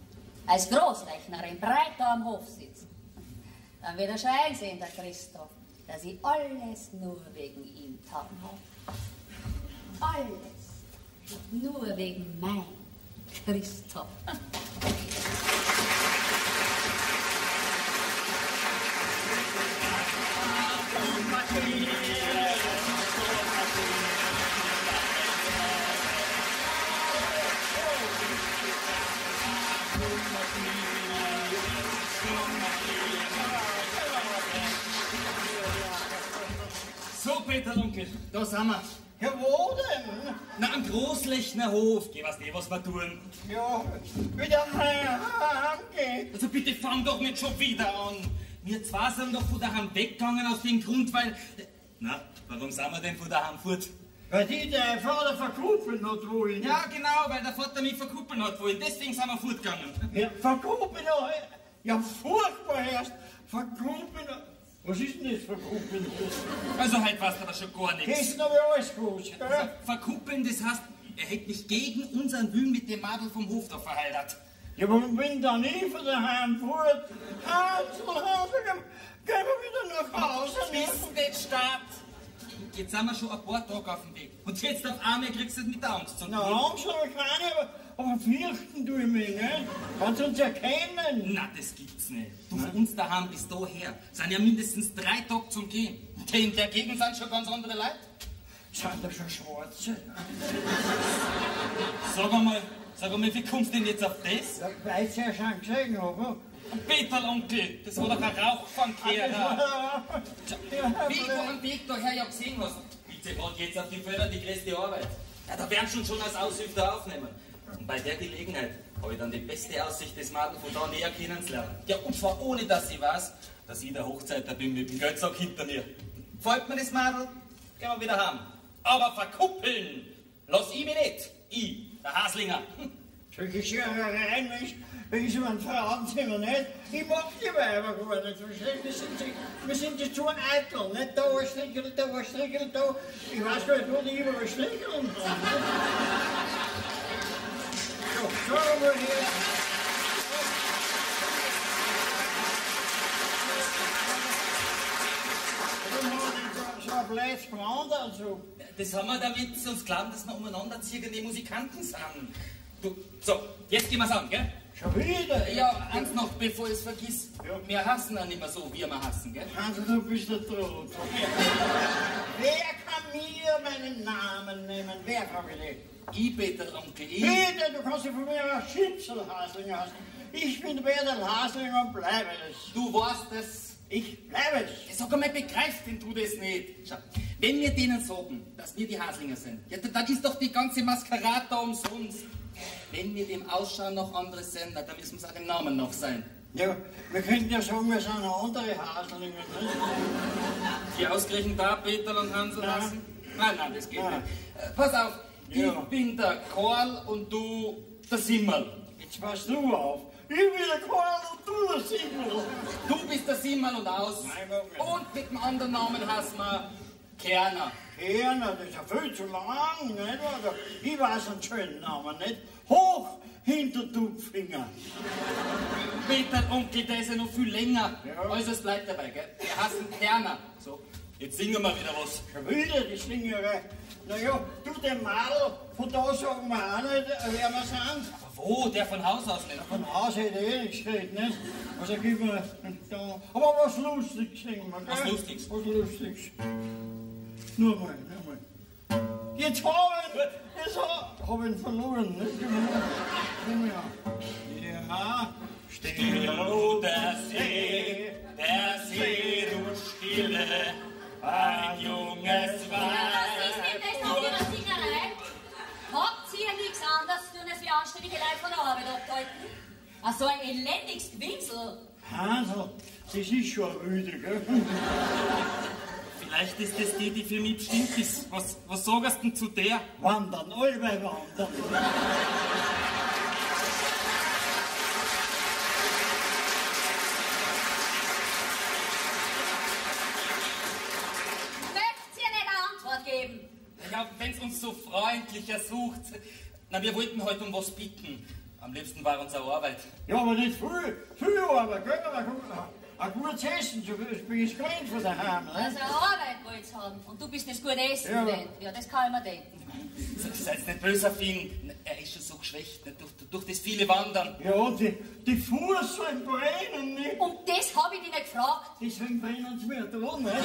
als Großrechnerin breit da am Hof sitze, dann wird er schon einsehen, der Christoph, dass ich alles nur wegen ihm getan habe. Alles. Nur wegen mein Christoph. So, [LAUGHS] Peter Onkel, Da sind wir. Ja, wo denn? na, am Großlechner Hof. Geh, was eh, was wir tun. Ja, wieder heimgehen. Also bitte fang doch nicht schon wieder an. Wir zwei sind doch von daheim weggegangen aus dem Grund, weil... Na, warum sind wir denn von daheim fort? Weil die der Vater verkuppeln hat wollen. Ja, genau, weil der Vater mich verkuppeln hat wollen. Deswegen sind wir fortgegangen. Ja, verkuppeln, ja, ja, furchtbar erst. Verkuppeln. Was ist denn das verkuppeln? Also heute weißt du aber schon gar nichts. Gestern habe ich alles gewusst, gell? Verkuppeln, das heißt, er hätte mich gegen unseren Willen mit dem Madel vom Hof da verheiratet. Ja, aber wenn dann nie von daheim fort, Hansel, Hansel, gehen wir wieder nach Hause. ne? Wissen den Staat. Jetzt sind wir schon ein paar Tage auf dem Weg. Und jetzt auf einmal kriegst du es mit der Angst zu tun. Na, Angst habe ich keine, aber, aber fürchten tue ich mich, ne? Kannst du uns erkennen? Na, das gibt's nicht. Du, von uns daheim bis daher sind ja mindestens drei Tage zum Gehen. In der Gegend sind schon ganz andere Leute. Sind da schon Schwarze? Sag einmal, sag einmal, wie kommst du denn jetzt auf das? Ja, ich ja schon gesehen habe. Peterl, Onkel, das war doch ein Rauchfangkehrer. Ja, Wie du am Weg daher ja gesehen hast. Bitte hat jetzt auf die Felder die größte Arbeit. Ja, da werden schon schon als Aushilfe aufnehmen. Und bei der Gelegenheit habe ich dann die beste Aussicht des Madel von da näher kennenzulernen. Ja, und zwar ohne, dass sie weiß, dass ich der Hochzeiter bin mit dem Geldsack hinter mir. Folgt mir das Madel, gehen wir wieder heim. Aber verkuppeln lass ich mich nicht. Ich, der Haslinger. solche Scherereien, Mensch, wenn ich so ein Frauenzimmer nicht, ich mag die Weiber gar nicht, verstehst du? Wir sind, die- wir sind die zu eitel, nicht da ein Strickel, da ein Strickel, da. Ich weiß gar nicht, wo die überall Strickeln schau mal hier. Warum haben die so-? Das haben wir damit, sie uns glauben, dass wir umeinander ziehende Musikanten sind. Du, so, jetzt gehen wir's an, gell? Schon wieder? Ja, eins noch, bevor ich es vergiss. Ja. Wir hassen ja nicht mehr so, wie wir hassen, gell? Also du bist der Tod. Wer kann mir meinen Namen nehmen? Wer kann mir den? Ich, Peter Onkel, ich. Bitte, du kannst dich von mir als Schipselhaslinger heißen. Ich bin Peter Haslinger und bleibe es. Du weißt es. Ich bleibe es. Sag einmal, begreifst denn du das nicht? Schau, wenn wir denen sagen, dass wir die Haslinger sind, ja, dann ist doch die ganze Maskerade da umsonst. Wenn wir dem Ausschauen noch anderes sind, dann müssen wir auch dem Namen noch sein. Ja, wir könnten ja sagen, wir sind andere Haslinger. Die ausgerechnet da Peter und Hansel lassen? Nein, nein, das geht Nein. nicht. Äh, pass auf, Ja. ich bin der Karl und du der Simmerl. Jetzt passt du auf. Ich bin der Karl und du der Simmel. Du bist der Simmerl und aus. Nein. Und mit dem anderen Namen heißt man Kerner. Kerner, das ist ja viel zu lang, nicht? Oder? Ich weiß einen schönen Namen, nicht? Hoch hinter Tupfinger. Peter, Onkel, der ist ja noch viel länger. Ja. Also es bleibt dabei, gell? Wir hassen Kerner. So, jetzt singen wir wieder was. Schon wieder die Slingerei. Naja, du, der Madel, von da sagen wir auch nicht, äh, wer wir sind. Aber wo? Der von Haus aus nicht. Von Haus hätte ich eh nichts geredet, nicht? Also gib mir da. Aber was Lustiges singen wir, gell? Was Lustiges? Was Lustiges. Nur mal, nur mal. Jetzt hab ich ihn, jetzt hab, ich ihn verloren, nicht? Gib mir an. Ja, Still, oh, der See, der See, du Stille, ein junges Was ist denn das noch für Weib. eine Singerei? Habt ihr nichts anderes zu tun, als wie anständige Leute von der Arbeit abgehalten? Ach, so ein elendiges Gewinsel. Hansel, das ist schon öde, gell? Vielleicht ist das die, die für mich bestimmt ist. Was, was sagst du denn zu der? Wandern, alle wandern. Möchtet ihr nicht eine Antwort geben? Ja, wenn's uns so freundlich ersucht. Na, wir wollten heute um was bitten. Am liebsten war unsere Arbeit. Ja, aber nicht viel, viel Arbeit, gell? Aber guck, Ein gutes Essen, so bin ich gewöhnt von daheim, ne? Also eine Arbeit wollt ihr haben und du bist das gute Essen Ja. Ja, das kann ich mir denken. Seid nicht böse auf ihn. Er ist schon so geschwächt, nicht? Durch, durch das viele Wandern. Ja, die, die Fuß sollen brennen, nicht? Und das habe ich dich nicht gefragt. Deswegen brennen sie mir da, nicht?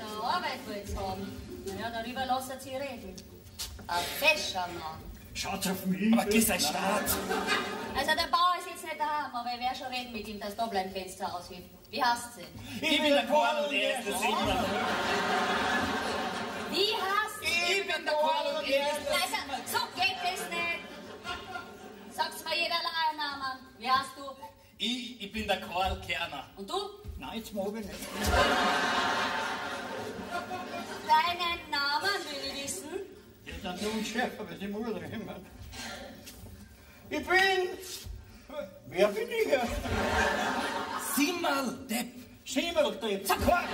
Also Arbeit wollt haben. Na ja, darüber lasst sie reden. Ein fescher Mann. Schaut auf mich. Aber geh sein Staat. Also der Bauer ist jetzt nicht daheim, aber ich werde schon reden mit ihm, dass da bleiben Fenster aushilft. Wie heißt sie? Ich bin der Karl und er ist der Simmer. Wie heißt bin der Karl und er Also, so geht es nicht. Sag's mir jeder einen Namen. Wie heißt du? Ich, ich bin der Karl Kerner. Und du? Nein, jetzt mag ich nicht. Deinen Namen will ich wissen. Ja, dann tun Chef, aber die Mutter immer. Ich bin. Wer bin ich hier? Simmel, Depp. Schimmeldepp. Sag mal.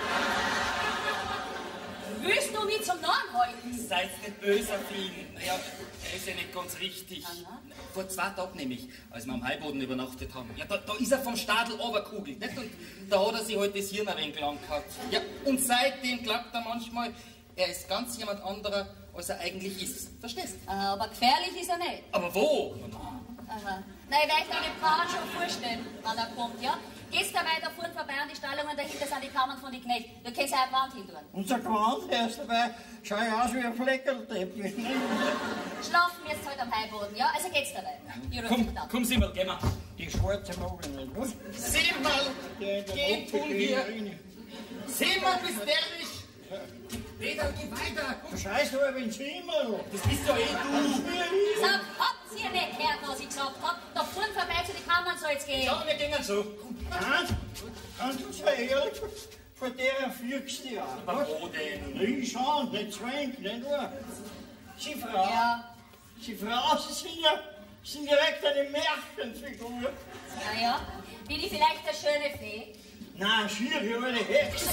Willst du mich zum Nahen halten? Seid nicht böse auf ihn. Naja, er ist ja nicht ganz richtig. Aha. Vor zwei Tagen nämlich, als wir am Heiboden übernachtet haben. Ja, da, da ist er vom Stadel runtergekugelt, nicht? Und da hat er sich halt das Hirn ein wenig lang gehabt. Ja, und seitdem glaubt er manchmal, er ist ganz jemand anderer, als er eigentlich ist. Verstehst? Aha, aber gefährlich ist er nicht. Aber wo? Aha. Nein, ich werde mir den Kahn schon vorstellen, wann er kommt, ja? Gehst da weiter vorn vorbei an die Stallungen, dahinter sind die Kammern von den Knechten. Du kannst ja eine Wand hin tun. Unser Gewand erst dabei. Schau ich aus wie ein Fleckerldepp. Schlafen wir jetzt heute am Heiboden, ja? Also geht's dabei. Komm, komm, Simmel, geh mal. Die schwarze ich nicht, was? Simmel, der geh, tun wir. Simmel, bist Peter, geh weiter. Du, ich bin Schimmel. Das bist ja eh du. Sag, habt ihr nicht gehört, was ich gesagt hab? Da vorn vorbei zu den Kammern soll's gehen. Ja, wir gehen so. Hans, kannst du zwei ehrlich von der fügst du ja. Aber wo denn? Nicht schon, nicht zwängt, nicht nur. Sie Frau, Ja, Sie Frau, Sie sind ja, sind direkt eine Märchenfigur. na ja. Bin ich vielleicht eine schöne Fee? Na, schier wie eine Hexe.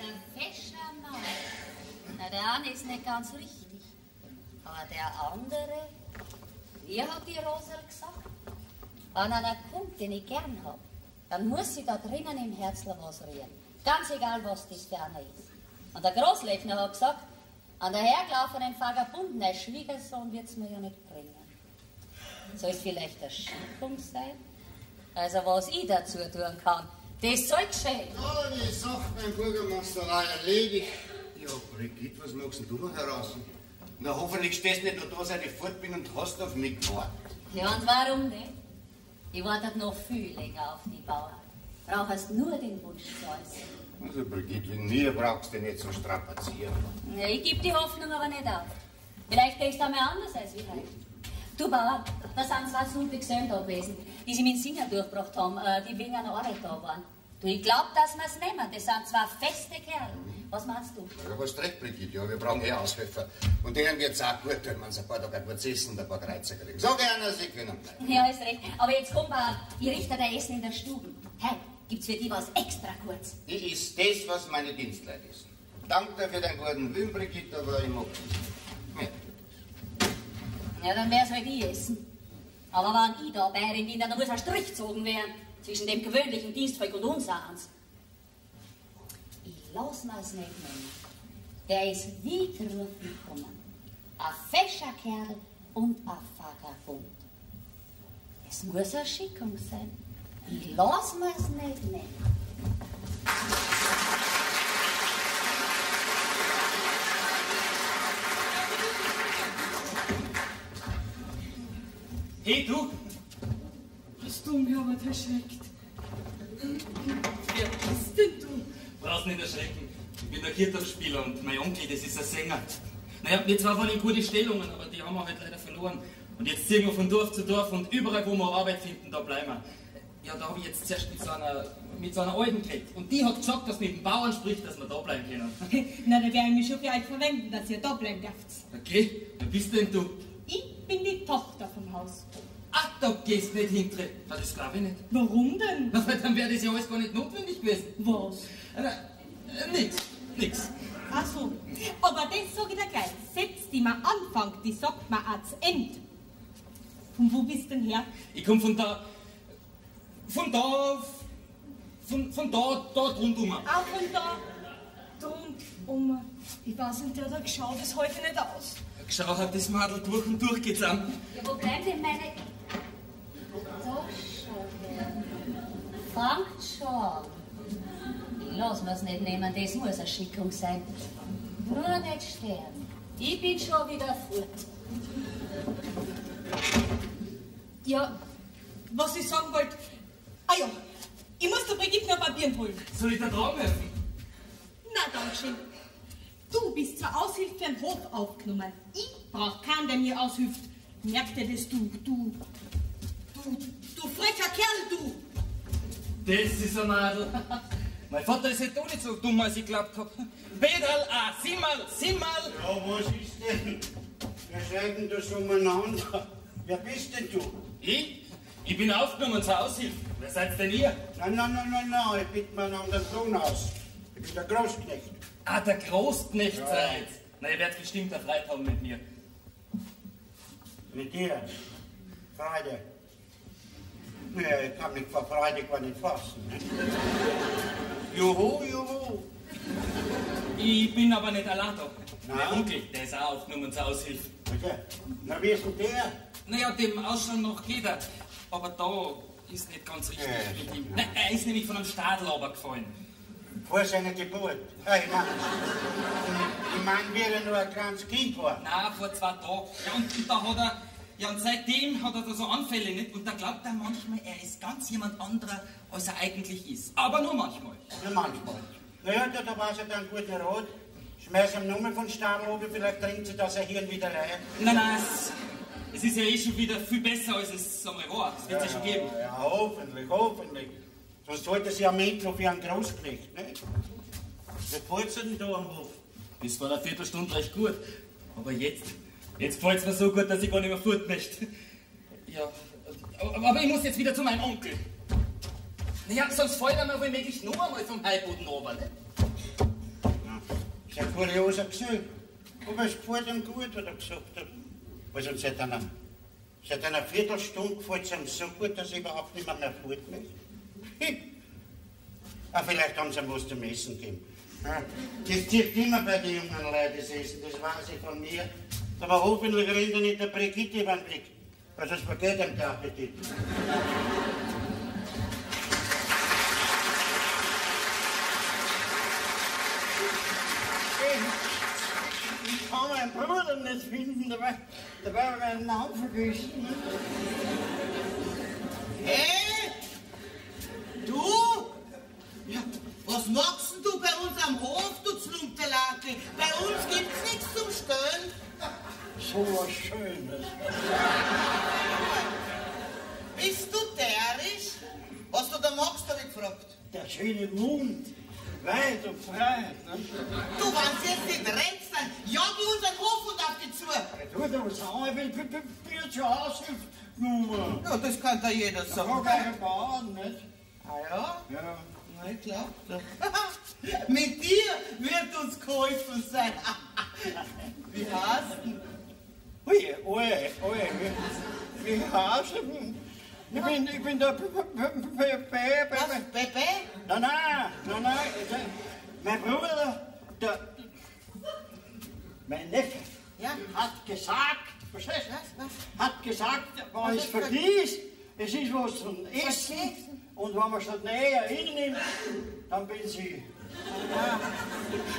Ein fescher Mann. Na, der eine ist nicht ganz richtig. Aber der andere, wie hat die Rosel gesagt? Wenn einer kommt, den ich gern hab, dann muss sie da drinnen im Herzl was rühren. Ganz egal, was das für einer ist. Und der Großlechner hat gesagt, an der hergelaufenen Vagabunden, ein Schwiegersohn wird's mir ja nicht bringen. Soll es vielleicht eine Schickung sein? Also was ich dazu tun kann, das soll geschehen. Ja, die Sache beim Bürgermeister war erledigt. Ja, Brigitte, was magst denn du noch heraus? Na, hoffentlich stehst du nicht nur da, seit ich fort bin und hast auf mich gewartet. Ja, und warum nicht? Ich wartet noch viel länger auf die Bauern. Brauchst nur den Wunsch zu äußern. Also, Brigitte, wegen mir brauchst du nicht so strapazieren. Ja, ich gebe die Hoffnung aber nicht auf. Vielleicht denkst du einmal anders als wie heute. Du Bauer, da sind zwei Sultige Söhne da gewesen, die sie mit dem Singer durchgebracht haben, äh, die wegen einer Arbeit da waren. Du, ich glaub, dass wir's nehmen. Das sind zwei feste Kerle. Was meinst du? Ja, du hast recht, Brigitte, ja, wir brauchen eh Aushelfer. Und denen wird's auch gut wenn sie ein paar Tage gut essen und ein paar Kreuzer kriegen. So gerne, sie können bleiben. Ja, ist recht. Aber jetzt komm, Bauer, ich richte dir Essen in der Stube. Hey, gibt's für die was extra kurz? Ich ist das, was meine Dienstleute ist. Danke für deinen guten Willen, Brigitte, aber ich mag nicht. Ja. Ja, dann wär's halt ich essen. Aber wenn ich da Bayerin bin, dann muss ein Strich gezogen werden zwischen dem gewöhnlichen Dienstvolk und uns eins. Ich lass mir's nicht nehmen. Der ist wie gerufen gekommen. Ein fescher Kerl und ein Vagabund. Es muss eine Schickung sein. Ich lass mir's nicht nehmen. Hey, du. Hast du mich aber erschreckt? Wer Was denn du? Brauchst nicht erschrecken. Ich bin der Kirchhofspieler und mein Onkel, das ist ein Sänger. Naja, wir zwar waren in gute Stellungen, aber die haben wir halt leider verloren. Und jetzt ziehen wir von Dorf zu Dorf und überall, wo wir Arbeit finden, da bleiben wir. Ja, da habe ich jetzt zuerst mit so einer, mit so einer Alten geredet. Und die hat gesagt, dass mit dem Bauern spricht, dass wir da bleiben können. [LAUGHS] Na, da werde ich mich schon für euch verwenden, dass ihr da bleiben dürft. Okay, wer bist denn du? Ich bin die Tochter vom Haus. Ach, da gehst nicht hinter. Na, das glaube ich nicht. Warum denn? Na, weil dann wäre das ja alles gar nicht notwendig gewesen. Was? Na, äh, nix, nix. Ach so. Aber das sag ich dir gleich. Setz die mal anfangt, die sagt man ans End. Von wo bist denn her? Ich komme von da. Von da. Von, von da, da rundum. Auch von da. Drum, um. Ich weiß nicht, der da geschaut ist heute nicht aus. Schau, hat das Madel durch und durch gesamt. Ja, wo bleiben denn meine Fangt schon. Lass mir's nicht nehmen, das muss eine Schickung sein. Nur nicht sterben. Ich bin schon wieder fort. Ja, was ich sagen wollte. Ah ja, ich muss der Brigitte noch Papieren holen. Soll ich da dran helfen? Na, Dankeschön. Du bist zur Aushilfe für den Hof aufgenommen. Ich brauch keinen, der mir aushilft. Merkt ihr das, du, du, du, du frecher Kerl, du. Das ist ein Madel. [LAUGHS] Mein Vater ist halt auch nicht so dumm, als ich glaubt hab. Pedal, ah, sieh mal, sieh mal. Ja, was ist denn? Seid denn das umeinander? Wer bist denn du? Ich? Ich bin aufgenommen zur Aushilfe. Wer seid denn ihr? Nein, nein, nein, nein, nein, ich bitte meinen anderen Sohn aus. Ich bin der Großknecht. Ah, der Großknecht seid. Na, ihr werdet bestimmt eine Freude haben mit mir. Mit dir. Freude. Ja, ich kann mich vor Freude gar nicht fassen. Ne? Juhu, juhu. Ich bin aber nicht allein da. Der Onkel, der ist auch aufgenommen zur Aushilfe. Okay. Na, wie ist denn der? Naja, dem Ausschauen noch geht er. Aber da ist nicht ganz richtig Ja, mit ihm. Nein, er ist nämlich von einem Stadel runtergefallen. Vor seiner Geburt. Ja, ich meine, ich mein, wie er nur ein kleines Kind war. Nein, vor zwei Tagen. Ja, und, und da hat er, ja, und seitdem hat er da so Anfälle nicht. Und da glaubt er manchmal, er ist ganz jemand anderer, als er eigentlich ist. Aber nur manchmal. Ja, manchmal. Naja, da, da war sie dann guten Rat. Schmeiß ihm Nummer von Stadel oben, vielleicht trinkt sie das Hirn wieder rein. Nein, nein, es, es ist ja eh schon wieder viel besser, als es einmal war. Das wird es ja schon geben. Ja, ja, hoffentlich, hoffentlich. Sonst sollte sie ja mit noch wie ein Großknecht, ne? Wie gefällt's dir denn da am Hof? Bis vor einer Viertelstunde recht gut. Aber jetzt, jetzt gefällt es mir so gut, dass ich gar nicht mehr fort möchte. Ja, aber ich muss jetzt wieder zu meinem Onkel. Naja, sonst fällt er mir wohl möglich noch einmal vom Heilboden runter, ne? Ist ein kurioser Gesuch. Aber es gefällt ihm gut, hat er gesagt. Also seit einer, seit einer Viertelstunde gefällt es ihm so gut, dass ich überhaupt nicht mehr, mehr fort möchte. Ah, vielleicht haben sie ihm was zum Essen gegeben. Ja, das zieht immer bei den jungen Leuten das Essen, das weiß ich von mir. Aber hoffentlich rennt er nicht der Brigitte über den Blick, weil sonst vergeht ihm der Appetit. Ich kann meinen Bruder nicht finden, dabei, dabei habe ich meinen Namen vergessen. Hey! Du? Ja, was machst denn du bei uns am Hof, du Zlunterlake? Bei uns gibt's nichts zum Stellen. So was Schönes. Bist du derisch? Was du da machst, hab ich gefragt. Der schöne Mund, weit und breit. Ne? Du, wenn's jetzt nicht redst, dann jag ich unseren Hof und auf die zu. Du, du, schau, ich bin, bin, bin, bin jetzt zur genommen. Ja, das kann da jeder Da sagen. frag euch Bauern, nicht? Ah ja? Ja. Ich glaub doch. [LAUGHS] Mit dir wird uns geholfen sein. [LAUGHS] Wie heißt denn? Ui, ui, ui, wie, heißt du? Ich bin, ich bin der Pepe, Pepe, Was, Pepe. Nein, nein, nein, nein, mein Bruder, der, mein Neffe, Ja? hat gesagt, verstehst du? Was, was? Hat gesagt, Was es hat er- vergisst, es ist was zum Essen. Und wenn man statt näher hinnimmt, dann bin sie.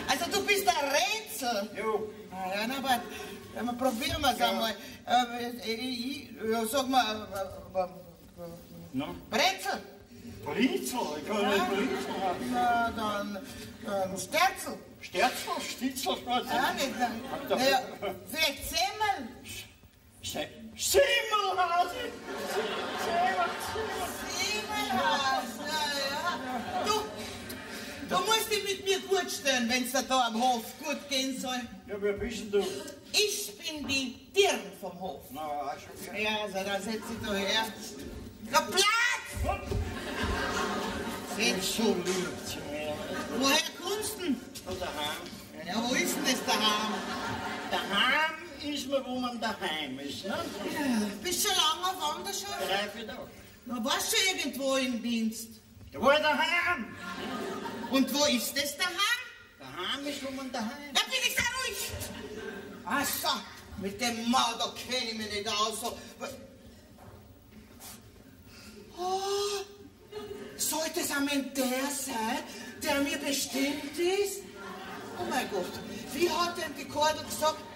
Also du bist ein Rätsel. Jo, Ja, aber ja, probieren wir es einmal. Äh, ich, ja, sag mal, äh, äh, äh? Brezel. Ich kann Ja. nicht Britzel haben. Na, dann ähm, Sterzel. Sterzel, Stitzel, Ja, nicht, na, vielleicht Semmel. Se- Semmelhase! Semmel, Semmelhaus, na ja. Du, du musst dich mit mir gut stellen, wenn es dir da am Hof gut gehen soll. Ja, wer bist denn du? Ich bin die Dirn vom Hof. Na, gehört? Ja, also dann setz dich da her. Na, Platz! Setz So lieb zu mir. Woher kommst du denn? Von daheim. Ja, wo ist denn das daheim? Daheim ist man, wo man daheim ist, ne? Bist schon lange auf Wanderschaft? Drei, vier Tage. Na, warst schon irgendwo im Dienst. Da war daheim. Und wo ist das daheim? Daheim ist, wo man daheim Da bin ich sehr ruhig. Ach so, mit dem da kenne ich mich nicht aus. So. Oh, sollte es einmal der sein, der mir bestimmt ist? Oh mein Gott, wie hat denn die Kordel gesagt?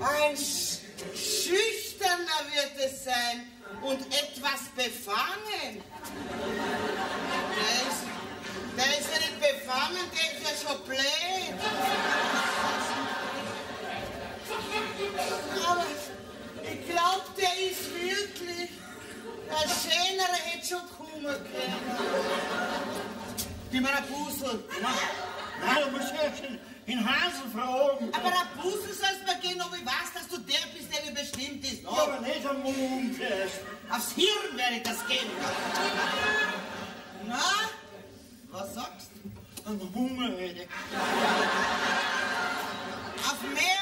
Ein Sch Schüchterner wird es sein und etwas befangen. Der ist, der ist ja nicht befangen. Der ist ja schon blöd. Aber ich glaube, der ist wirklich. Der Schönere hätte schon kommen können. Gib mir einen Puzzle. Nein, du musst in, Hansel fragen. Aber ein Puzzle sollst du mir geben, ob ich weiß, dass du der bist, der mir bestimmt ist. Ja, aber nicht am Mund erst. Aufs Hirn werde ich das geben. Na, was sagst du? Am Hunger rede. Auf mehr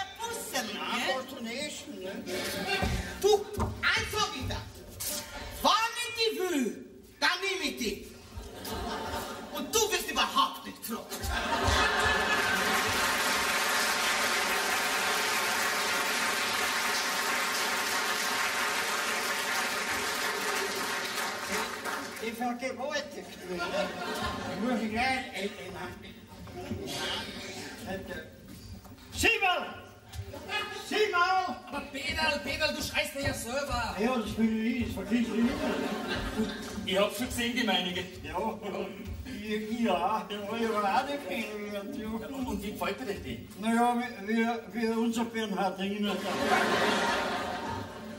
Ja, ne? was zum Essen, ne? Du, ich dir. Wann ich die will, dann nehme ich die. Und du wirst überhaupt nicht gefragt. Ich vergewaltigt mich. Ich muss ich gleich... äh, äh, nein. Sieh mal! Sieh mal! Aber Pedal, Pedal, du schreist dir ja selber. Ja, das bin ich, das vergiss ich nicht. Ich hab schon gesehen, die meinige. Ja, ich, ja, ich war auch nicht kennengelernt. Ja. Und wie gefällt dir denn die? Naja, wie, wie, wie unser Bernhardiner da.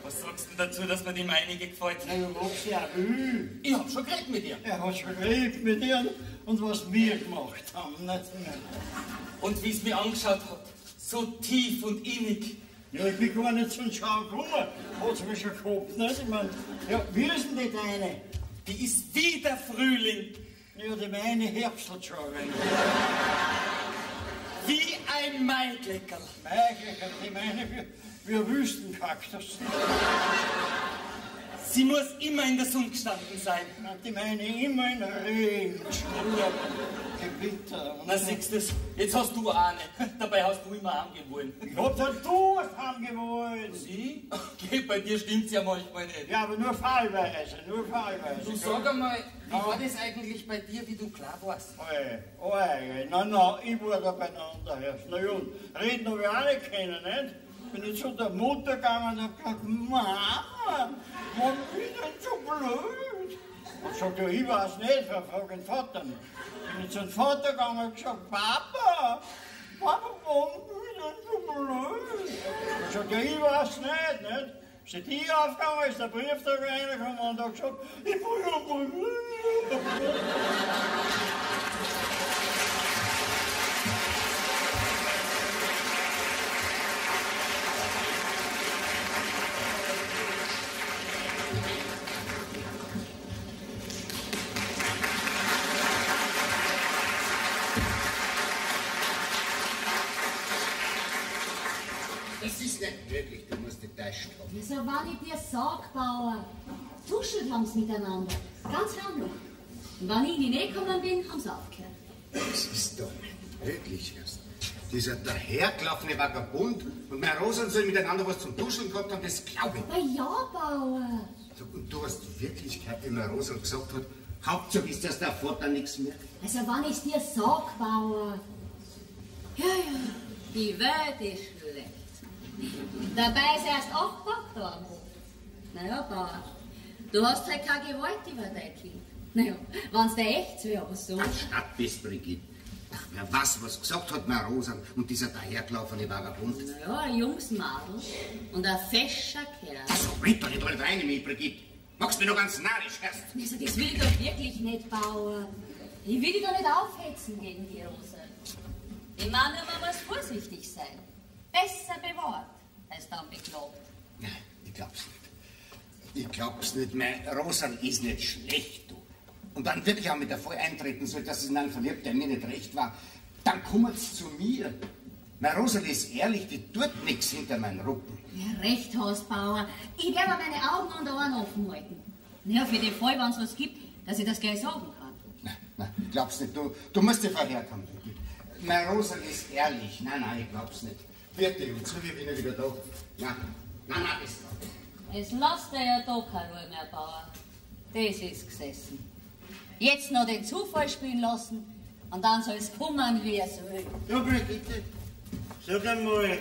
Was sagst du dazu, dass mir die meinige gefällt? Na, du magst ja will. Ich hab schon geredet mit ihr. Er hat schon geredet mit ihr und was wir gemacht haben. Nicht. Und wie es mir angeschaut hat. So tief und innig. Ja, ich bin gar nicht zum Schauen gekommen. Hat's mich schon gehabt, nicht? Ich mein, ja, wie ist denn die deine? Die ist wie der Frühling. Ja, die meine Herbstelt schon ein wenig. Wie ein Maidleckerl. Eigentlich, die meine ein Wüstenkaktus. Sie muss immer in der Sonne gestanden sein. Und die meine immer in Regen, Sturm, Gewitter. Na, siehst du's? Jetzt hast du eine. Dabei hast du immer angewollen. Ich hab dann du was haben gewollt. Sie? Okay, bei dir stimmt's ja manchmal nicht. Ja, aber nur fallweise, nur fallweise. Du sag einmal, wie war das eigentlich bei dir, wie du klar warst? Oi, oi, na, na, ich war da beieinander. Na ja, und reden auch nicht kennen, nicht? Bin ich zu der Mutter gegangen und hab gesagt, Mama, warum bin ich denn so blöd? Und sagt, ja, ich weiß nicht, wer fragt den Vater nicht. Bin ich zum Vater gegangen und gesagt, Papa, Papa, warum bin ich denn so blöd? Und sagt, ja, ich weiß nicht, nicht? Ist die Tür aufgegangen, ist der Briefträger reingekommen und hat gesagt, ich bin ja blöd. Das ist nicht möglich, du musst die Tasche haben. Wieso war ich dir sag, Bauer? Tuschelt haben sie miteinander. Ganz harmlos. Und wenn ich in die Nähe gekommen bin, haben sie aufgehört. Das ist doch nicht möglich erst. Dieser dahergelaufene Vagabund und mein Rosen soll miteinander was zum Duschen gehabt haben, das glaube ich. Na ja, Bauer. So, und du hast wirklich gehört, wie mein Rosen gesagt hat, Hauptsache ist, dass der Vater nichts merkt. Also wenn ich dir sag, Bauer. Ja, ja, die Welt ist. Dabei ist erst acht Tage da am Hof. Na ja, Bauer, du hast halt keine Gewalt über dein Kind. Na ja, wenn's dir echt so was so. Stadt bist, Brigitte. Ach, wer was, was gesagt hat, mein Rosen und dieser dahergelaufene Vagabund. Na ja, ein junges Madel und ein fescher Kerl. So, red doch nicht alle rein in mich, Brigitte. Machst mich noch ganz narrisch, erst. Also, das will ich doch wirklich nicht, Bauer. Ich will dich doch nicht aufhetzen gegen die Rose. Ich meine, man muss vorsichtig sein. Besser bewahrt, als dann beklagt. Nein, ich glaub's nicht. Ich glaub's nicht. Mein Rosan ist nicht schlecht, du. Und dann wirklich auch mit der Fall eintreten soll, dass es in einen verliebt, der mir nicht recht war, dann kommen's zu mir. Mein Rosan ist ehrlich, die tut nichts hinter meinen Rücken. Ja, recht hast, Bauer. Ich werde meine Augen und Ohren offen halten. Ja, für den Fall, wenn es was gibt, dass ich das gleich sagen kann. Nein, nein, ich glaub's nicht. Du, du musst dir verhört haben, Brigitte. Mein Rosan ist ehrlich. Nein, nein, ich glaub's nicht. Vierte und so, wir bin ich wieder da. Nein, nein, nein, bis dann. Es lasst dir ja doch keine Ruhe mehr, Bauer. Das ist gesessen. Jetzt noch den Zufall spielen lassen und dann soll es kommen, wie es will. Ja, Brigitte, sag einmal,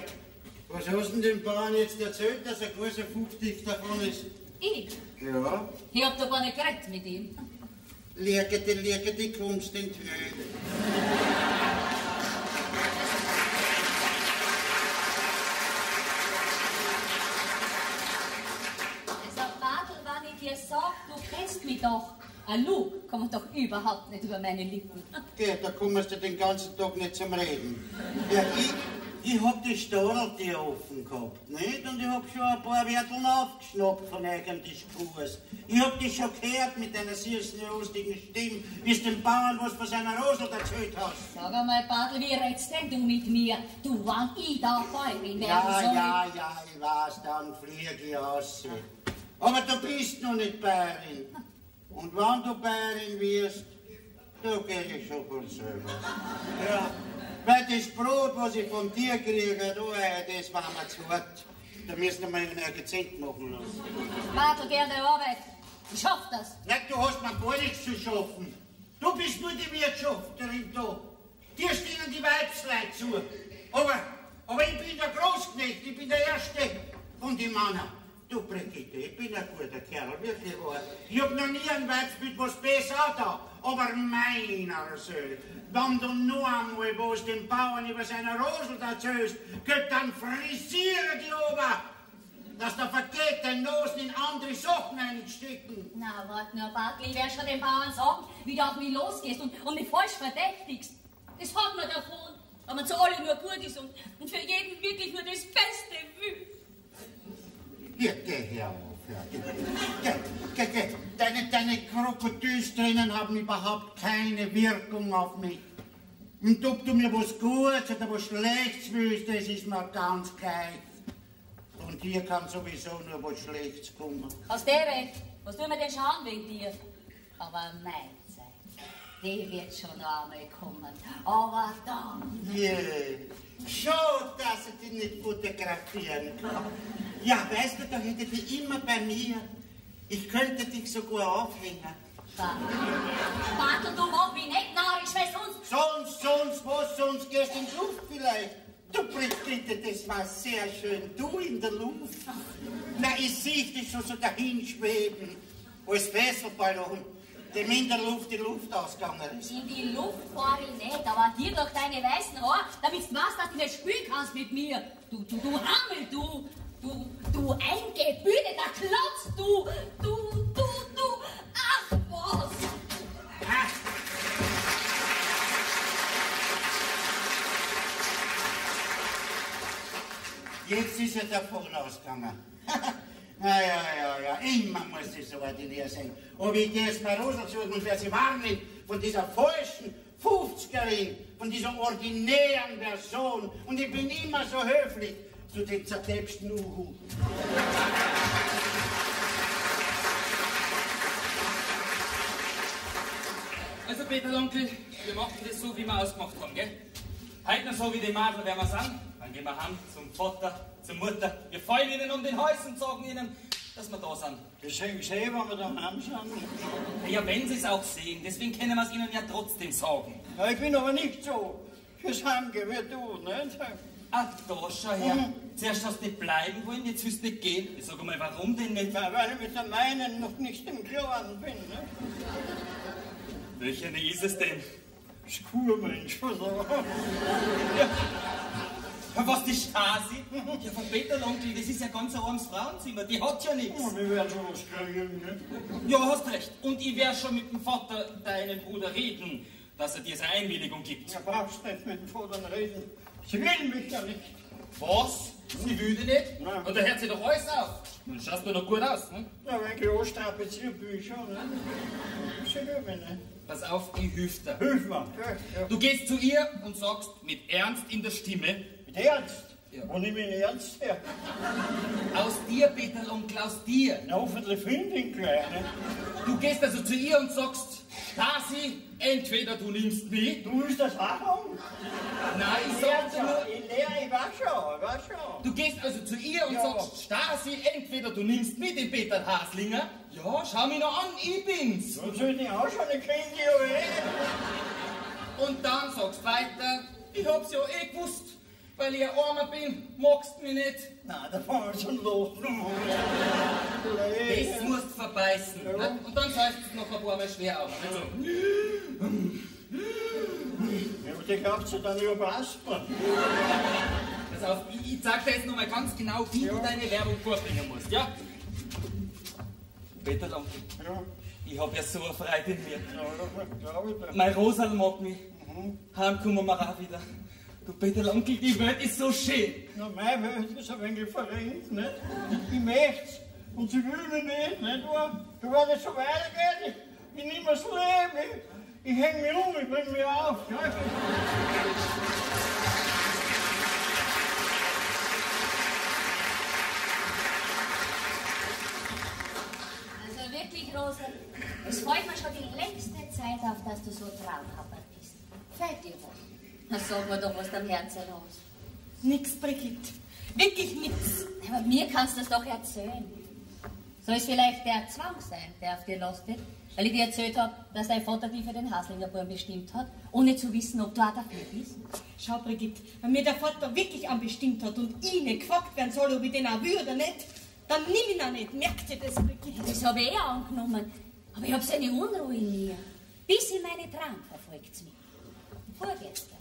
was hast denn dem Bauern jetzt erzählt, dass er großer Fuchtig davon ist? Ich? Ja, Ich hab da gar nicht geredet mit ihm. Lergete, Lergete, kommst in die Höhe. Mich doch. Ein Lug kommt doch überhaupt nicht über meine Lippen. Geh, da kommst du den ganzen Tag nicht zum Reden. Ja, ich, ich hab die Stadel offen gehabt, nicht? Und ich hab schon ein paar Wörtel aufgeschnappt von eurem Diskurs. Ich hab dich schon gehört mit deiner süßen, lustigen Stimme, wie du dem Bauern was von seiner Rosel erzählt hast. Sag einmal, Bartel, wie redst denn du mit mir? Du, wann ich da Bäuerin werden Ja, soll. ja, ja, ich weiß, dann fliege ich aus. Aber du bist noch nicht Bäuerin. Und wenn du Bäuerin wirst, da geh ich schon von selber. Ja, weil das Brot, was ich von dir kriege, du, äh, das war mir zu hart. Da müssen wir einen Akzent machen lassen. Bartel, geh an die Arbeit. Ich schaff das. Nein, du hast mir gar nichts zu schaffen. Du bist nur die Wirtschafterin da. Dir stehen die Weibsleute zu. Aber, aber ich bin der Großknecht, ich bin der Erste von den Männern. Du Brigitte, ich bin ein guter Kerl, wirklich wahr. Ich hab noch nie ein Weibsbild was besser da. Aber meiner Söhne, wenn du nur einmal was dem Bauern über seine Rosel erzählst, geht dann frisiere die Ober, dass der vergeht den Nose in andere Sachen einstecken. Na, warte nur, Bartel, ich werde schon den Bauern sagen, wie du auf mich losgehst und, und mich falsch verdächtigst. Das hat man davon, wenn man zu alle nur gut ist und, und für jeden wirklich nur das Beste will. Hier, geh her. Geh, geh, geh, geh. Deine, deine Krokodilstränen haben überhaupt keine Wirkung auf mich. Und ob du mir was Gutes oder was Schlechtes willst, das ist mir ganz gleich. Und dir kann sowieso nur was Schlechtes kommen. Aus der Welt, was tun wir denn schauen wegen dir? Aber Zeit, die wird schon einmal kommen. Aber dann. Yeah. Schade, dass ich dich nicht fotografieren kann. Ja, weißt du, da hätte ich immer bei mir. Ich könnte dich sogar aufhängen. Bartel, du mach mich nicht narrisch, weil sonst. Sonst, sonst, was, sonst gehst du in die Luft vielleicht. Du Brigitte, das war sehr schön. Du in der Luft. Na, ich sehe dich schon so dahin schweben. Als Fesselballon, dem in der Luft die Luft ausgegangen ist. In die Luft fahr ich nicht, aber dir durch deine weißen Haare, damit du weißt, dass du nicht spielen kannst mit mir. Du, du, du Hammel, du, du, du eingebildeter Klotz, du, du, du, du, ach was. Jetzt ist er davon ausgegangen. Na ja, ja, ja, immer muss das so ordinär sein. Aber ich gehe jetzt mal raussuchen und werde sie warnen von dieser falschen 50erin, von dieser ordinären Person. Und ich bin immer so höflich zu den zertäpschten Uhu. Also Peter Onkel, wir machen das so, wie wir ausgemacht haben, gell? Heute noch so wie die Madel, wer wir sind. Dann gehen wir heim zum Vater, zur Mutter. Wir fallen ihnen um den Hals und sagen ihnen, dass wir da sind. Das sehen Sie, wenn wir daheim sind. Ja, wenn sie es auch sehen, deswegen können wir es ihnen ja trotzdem sagen. Ja, ich bin aber nicht so. Fürs Heimgehen wie du, nicht? Ah, da schau her. Zuerst hast du nicht bleiben wollen, jetzt willst du nicht gehen. Ich sag mal, warum denn nicht? Weil weil ich mit der meinen noch nicht im Klaren bin, ne? Welche ist es denn? Skurmensch, oder? Ja, Was, die Stasi? Ja, von Peter Onkel, das ist ja ganz ein armes Frauenzimmer, die hat ja nichts. Wir werden schon was kriegen, ne? Ja, hast recht. Und ich werde schon mit dem Vater, deinem Bruder, reden, dass er dir seine Einwilligung gibt. Ja, brauchst nicht mit dem Vater reden. Sie will mich ja nicht. Was? Sie dich nicht? Nein. Und da hört sie doch alles auf. Dann schaust du doch gut aus, ne? Ja, wenn ich anstrapaziert bin, schon, ne? Will mich nicht. Pass auf, ich hilf dir. Hilf mir. Ja, ja. Du gehst zu ihr und sagst mit Ernst in der Stimme, Ernst? Ja. Und ich bin ernst her. aus dir, Peter Onkel, aus dir. Na, hoffentlich finde ich ihn gleich, ne? Du gehst also zu ihr und sagst, Stasi, entweder du nimmst mich, Du willst das auch haben? nein, ich Ich sag dir lerne nur. Ich ich weiß schon, ich weiß schon. Du gehst also zu ihr und Ja. sagst, Stasi, entweder du nimmst mit den Peter Haslinger, ja, schau mich noch an, ich bin's. So soll ich auch schon, ich kenne die ja eh. Und dann sagst weiter, ich hab's ja eh gewusst, weil ich ein Armer bin, magst mich nicht. Nein, da fangen wir schon lachen. Das musst du verbeißen. Ja. ne? Und dann seufzt es noch ein paar Mal schwer auf. Also, Ja, aber die glaubst du dann über Asper. pass auf, ich, ich sag dir jetzt noch mal ganz genau, wie du deine Werbung vorbringen musst, ja? Peter Onkel, Ja. Ich hab ja so eine Freude in mir. Ja, das glaube ich. Mein Rosal mag mich. Heimkommen wir auch wieder. Du Peter Onkel, die Welt ist so schön. Ja, meine Welt ist ein wenig verrenkt, nicht? Ich möcht's. Und sie will mich nicht, nicht wahr? Du wirst so weitergehen. Ich, ich nehme das Leben. Ich, ich häng mich um, ich bring mich auf. Gell? Also wirklich, Rosa, es freut mir schon die längste Zeit auf, dass du so traumhaft bist. Fällt dir was? Na sag mir doch, was dein Herzen los. Nix, Brigitte. Wirklich nix. Aber mir kannst du das doch erzählen. Soll es vielleicht der Zwang sein, der auf dir lastet? Weil ich dir erzählt habe, dass dein Vater dich für den Haslingerburm bestimmt hat, ohne zu wissen, ob du auch dafür bist. Schau, Brigitte, wenn mir der Vater wirklich anbestimmt hat und ich nicht gefragt werden soll, ob ich den auch will oder nicht, dann nimm ihn auch nicht. Merkt ihr das, Brigitte? Das habe ich eh angenommen. Aber ich habe so eine Unruhe in mir. Bis in meine Traum verfolgt mich. Vorgestern.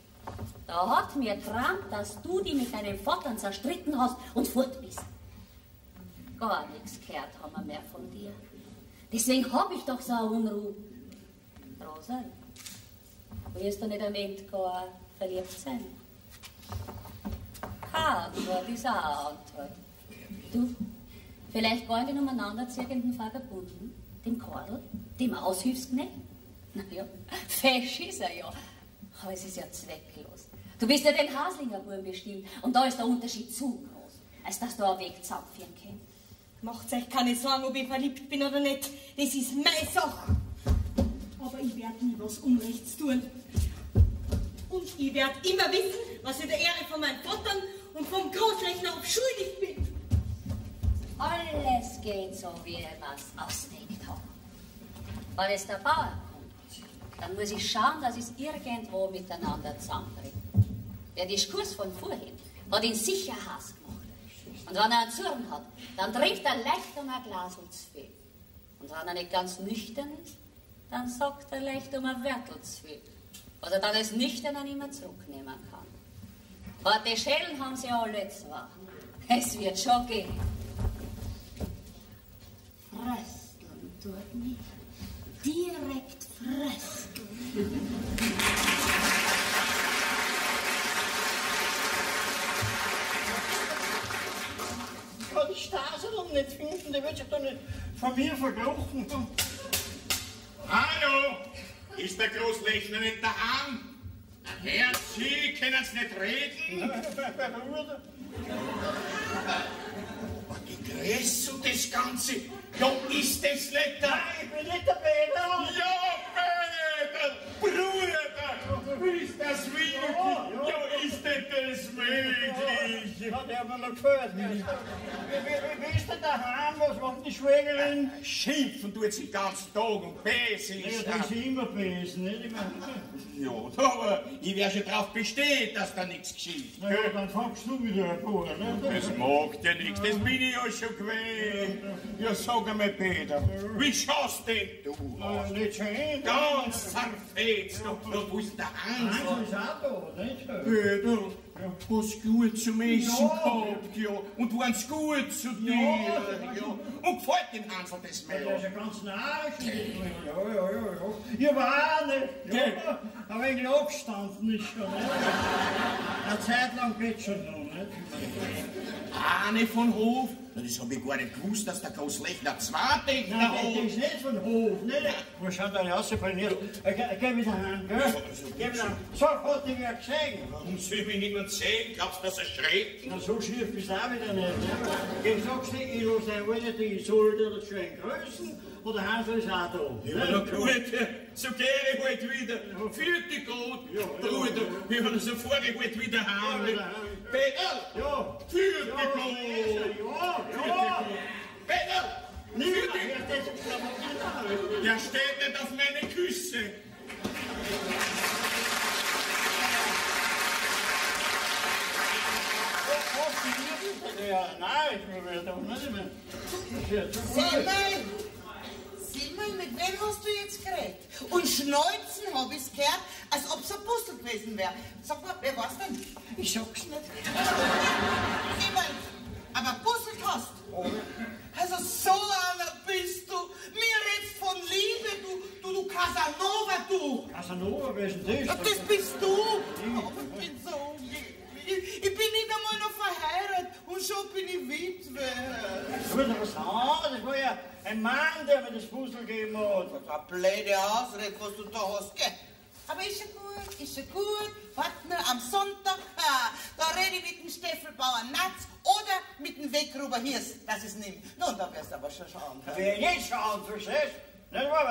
Da hat mir geträumt, dass du die mit deinem Vater zerstritten hast und fort bist. Gar nichts gehört haben wir mehr von dir. Deswegen habe ich doch so eine Unruhe. Rosa, willst du nicht am Ende gar verliebt sein? Keine Antwort ist eine Antwort. Du, vielleicht gar den umeinanderziehenden Vagabunden, dem Karl, dem Aushilfsknecht? Na ja, [LAUGHS] fesch ist er ja. Aber es ist ja zwecklos. Du bist ja den Haslinger bestimmt und da ist der Unterschied zu groß, als dass du einen Weg zapfen kannst. Macht euch keine Sorgen, ob ich verliebt bin oder nicht. Das ist meine Sache. Aber ich werde nie was Unrechts tun. Und ich werde immer wissen, was ich der Ehre von meinen Vater und vom Großrechner schuldig bin. Alles geht so, wie er was ausdenkt hat. Weil es der Bauer dann muss ich schauen, dass es irgendwo miteinander zusammenbringt. Der Diskurs von vorhin hat ihn sicher Hass gemacht. Und wenn er einen Zorn hat, dann trinkt er leicht um ein Glas zu viel. Und wenn er nicht ganz nüchtern ist, dann sagt er leicht um ein Wörtel zu viel. Was er dann als Nüchterner nicht mehr zurücknehmen kann. Harte Schellen haben sie alle zwar. Es wird schon gehen. Frösteln tut mich. Direkt frösteln. Ich kann die Stase doch nicht finden, der wird sich doch nicht von mir verkrochen. Hallo, ist der Großlechner nicht daheim? Herr, Sie können es nicht reden. Uhr, Was gegrüßt du das Ganze? Ja, ist das nicht der... ich bin nicht der Peter. Ja, Peter, Bruder, ist das wirklich? Ja, ist das Ja, mir noch gefällt. Wie, wie, wie, wie ist denn daheim? Was macht die Schwägerin? Schimpfen tut sie den ganzen Tag und besen Ja, ist die ist immer besen, nicht? Ich meine, Ja, aber ich werde schon darauf bestehen, dass da nichts geschieht. na ja, dann fangst du wieder an, ne? Das macht ja nichts, das bin ich ja schon gewöhnt. Ja, sag einmal, Peter, wie schaust denn du aus? nicht schön. Ganz zerfetzt, ja, wo ist der Hansel? Hansel ist auch da, nicht? Peter, hast gut zum Essen Ja. gehabt, ja, und waren's gut zu dir, Ja. ja. Und gefällt dem Hansel das Der ist mehr? ja ganz narrisch. Ja, ja, ja, ja. Ich war auch nicht. Ja, ein wenig abgestanden ist schon. Eine Zeit lang geht schon noch, nicht? Ahne von Hof? Das hab ich gar nicht gewusst, dass der Großlechner zwei Töchter Nein, das ist nicht von Hof, nicht? Wo schaut der rausgefallen? Äh, geh- wieder heim, gell? Geh wieder heim. So hat ich ja gesehen. Warum soll mich niemand sehen? Glaubst du, dass er schreckt? Na, so schief bist du auch wieder nicht. Ne? Ich sag's dir, ich lasse ein wenig die Solde oder schön grüßen und der Hansel ist auch da. Ja, na gut, so gehe ich halt wieder. Vierte Gott, Bruder, wir haben so vor, ich halt wieder heim. Ja, wieder heim. Peter, Ja. vierte Ja, Gott. ja, ja. Peter, Niemand hört das ist aber genau. der steht nicht auf meine Küsse. Ja, nein, ich will doch nicht mehr. Das ist ja Seht mal, mit wem hast du jetzt geredet? Und schneuzen habe ich gehört, als ob es ein Puzzle gewesen wäre. Sag mal, wer war's denn? Ich sag's nicht. [LAUGHS] Sieh mal, aber Puzzle hast. Also so einer bist du. Mir redst von Liebe, du, du, du Casanova, du. Casanova, wer ist denn das? Das bist du. Oh, ich bin so umgegangen. Ich bin nicht einmal noch verheiratet und schon bin ich Witwe. Du bist was an, das war ja ein Mann, der mir das Puzzle gegeben hat. Das ist eine blöde Ausrede, was du da hast, gell? Aber ist ja gut, ist ja gut. Warte nur am Sonntag, ah, da rede ich mit dem Steffelbauer Natz oder mit dem Weggruber Hirs, dass es nimmt. Nun, da wirst du aber schon schauen. Wer jetzt schauen, verstehst du? Nicht wahr?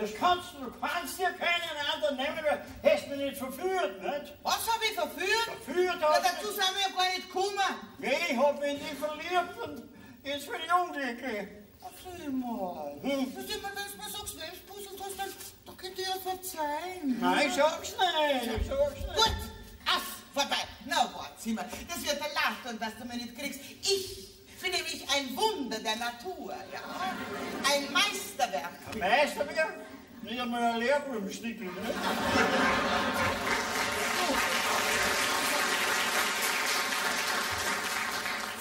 Das kannst du, du kannst dir keinen anderen nehmen, weil hast mich nicht verführt, nicht? Was hab ich verführt? Verführt hast dazu sind wir ja gar nicht gekommen. Nee, ich hab mich in dich verliebt und jetzt bin ich unglücklich. Erzähl mal. Hm. Das immer, wenn du mir sagst, puzzelt hast, dann, dann könnt ihr ja verzeihen. Nein, ich sag's nicht, ich sag's nicht. Gut, aus, vorbei. Na, warte, Zimmer, das wird der Lachen, dass du mich nicht kriegst. Ich bin nämlich ein Wunder der Natur, ja. Ein Meisterwerk. Meister mir? Nicht einmal ein Lehrbubenstückel, ne?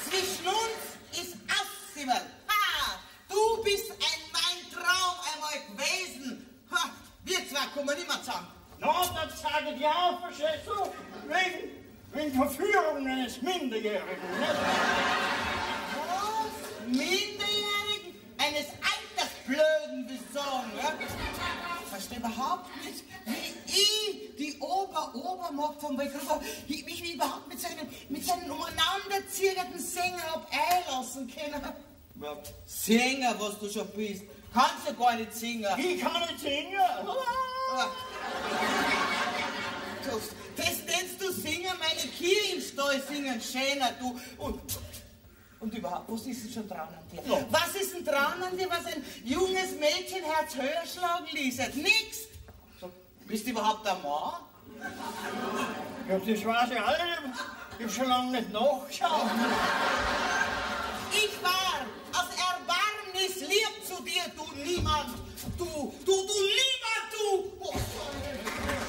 Zwischen uns ist Auszimmer. Ha! Du bist ein mein Traum einmal gewesen. Ha! Wir zwei kommen nimmer zusammen. Na, dann sage ich ja, verstehst du? Wegen, wegen Verführung eines Minderjährigen, ne? Was? Minderjährigen? Eines Altersblöden, ja? Ich verstehe überhaupt nicht, wie ich, die Ober-Obermacht vom Weggruber, mich wie überhaupt mit seinen, mit seinen umeinanderzierenden Sänger hab einlassen können. Ja, Sänger, was du schon bist. Kannst ja gar nicht singen. Ich kann nicht singen. Du, Das nennst du singen, meine Kirchenstall singen schöner, du. Und, und überhaupt, was ist denn schon dran an dir? Ja. Was ist denn dran an dir, was ein junges Mädchenherz höher schlagen ließ? Nix. So, bist du überhaupt ein Mann? Ja, das weiß ich alle. Ich hab schon lange nicht nachgeschaut. Ich war aus Erbarmnis lieb zu dir, du Niemand. Du, du, du Niemand, du. Oh, Verliebt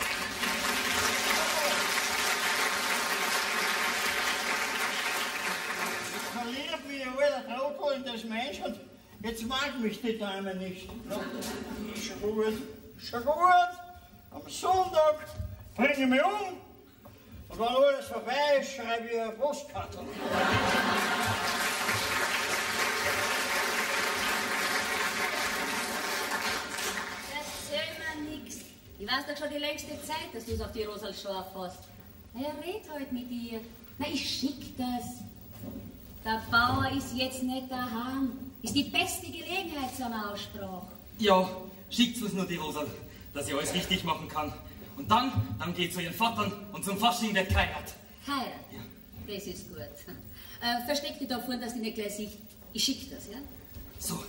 wie ein alter Trottel das Mensch und jetzt mag mich die Dame nicht. Schon gut, schon gut. Am Sonntag bringe ich mich um und wenn alles vorbei ist, schreibe ich eine Postkarte. Ich weiß doch schon die längste Zeit, dass du es auf die Rosal scharf hast. Na ja, red halt mit ihr. Na, ich schick das. Der Bauer ist jetzt nicht daheim. Ist die beste Gelegenheit zu einer Aussprache. Ja, schickt uns nur die Rosal, dass ich alles richtig machen kann. Und dann, dann geht zu ihren Vatern und zum Fasching wird geheiratet. Heirat. Das ist gut. Äh, versteck dich davon, dass die nicht gleich sieht. Ich schick das, ja? So,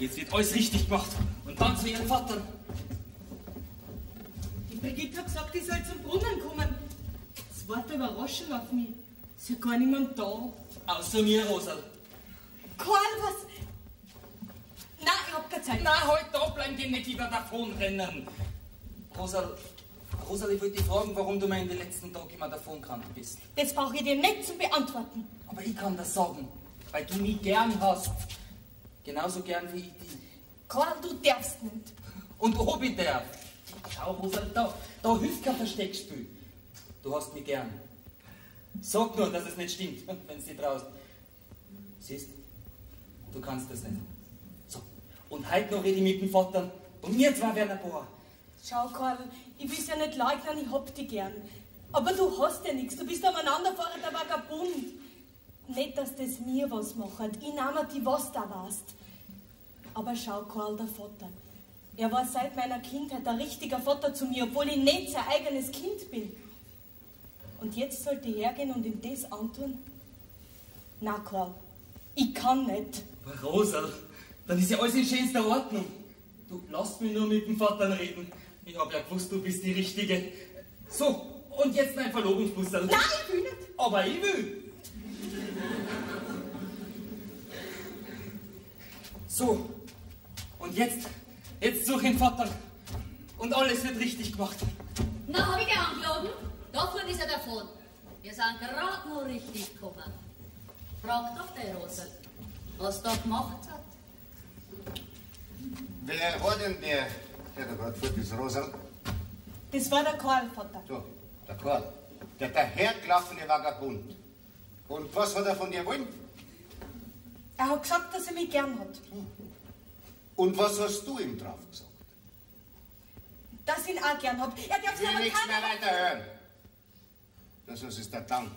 jetzt wird alles richtig gemacht. Und dann zu ihren Vatern. Die Brigitte hat gesagt, ich soll zum Brunnen kommen. Das war eine Überraschung auf mich. Ist ja gar niemand da. Außer mir, Rosal. Karl, was? Nein, ich hab keine Zeit. Na, halt da bleiben, die nicht wieder davonrennen. Rosal, Rosal, ich wollte dich fragen, warum du mir in den letzten Tagen immer davongerannt bist. Das brauche ich dir nicht zu beantworten. Aber ich kann das sagen, weil du mich gern hast. Genauso gern wie ich dich. Karl, du darfst nicht. Und ob ich darf. Schau, Rosal, da, da hilft kein Versteckspiel. Du hast mich gern. Sag nur, dass es nicht stimmt, [LAUGHS] wenn es dich traust. Siehst, du kannst das nicht. So, und heute noch rede ich mit dem Vater und wir zwei werden ein Paar. Schau, Karl, ich will's ja nicht leugnen, ich hab dich gern. Aber du hast ja nichts, du bist ein aneinanderfahrender Vagabund. Nicht, dass das mir was macht, ich nehme die, was da weißt. Aber schau, Karl, der Vater. Er war seit meiner Kindheit ein richtiger Vater zu mir, obwohl ich nicht sein eigenes Kind bin. Und jetzt sollte ich hergehen und ihm das antun? Na, Karl, ich kann nicht. Aber Rosal, dann ist ja alles in schönster Ordnung. Du lass mich nur mit dem Vater reden. Ich hab ja gewusst, du bist die Richtige. So, und jetzt mein Verlobungsmuster. Nein, ich will nicht. Aber ich will. So, und jetzt, jetzt such den Vater. Und alles wird richtig gemacht. Na, hab ich dich angelogen? Davon ist er davon. Wir sind gerade noch richtig gekommen. Frag doch der Rosal, was da gemacht hat. Wer war denn der, der da gerade vor ist, Rosal? Das war der Karl, Vater. So, der Karl, der dahergelaufene Vagabund. Und was hat er von dir wollen? Er hat gesagt, dass er mich gern hat. Und was hast du ihm drauf gesagt? Dass ich ihn auch gern hab. Er darf Ich sich will aber nichts mehr keiner... Das ist der Dank.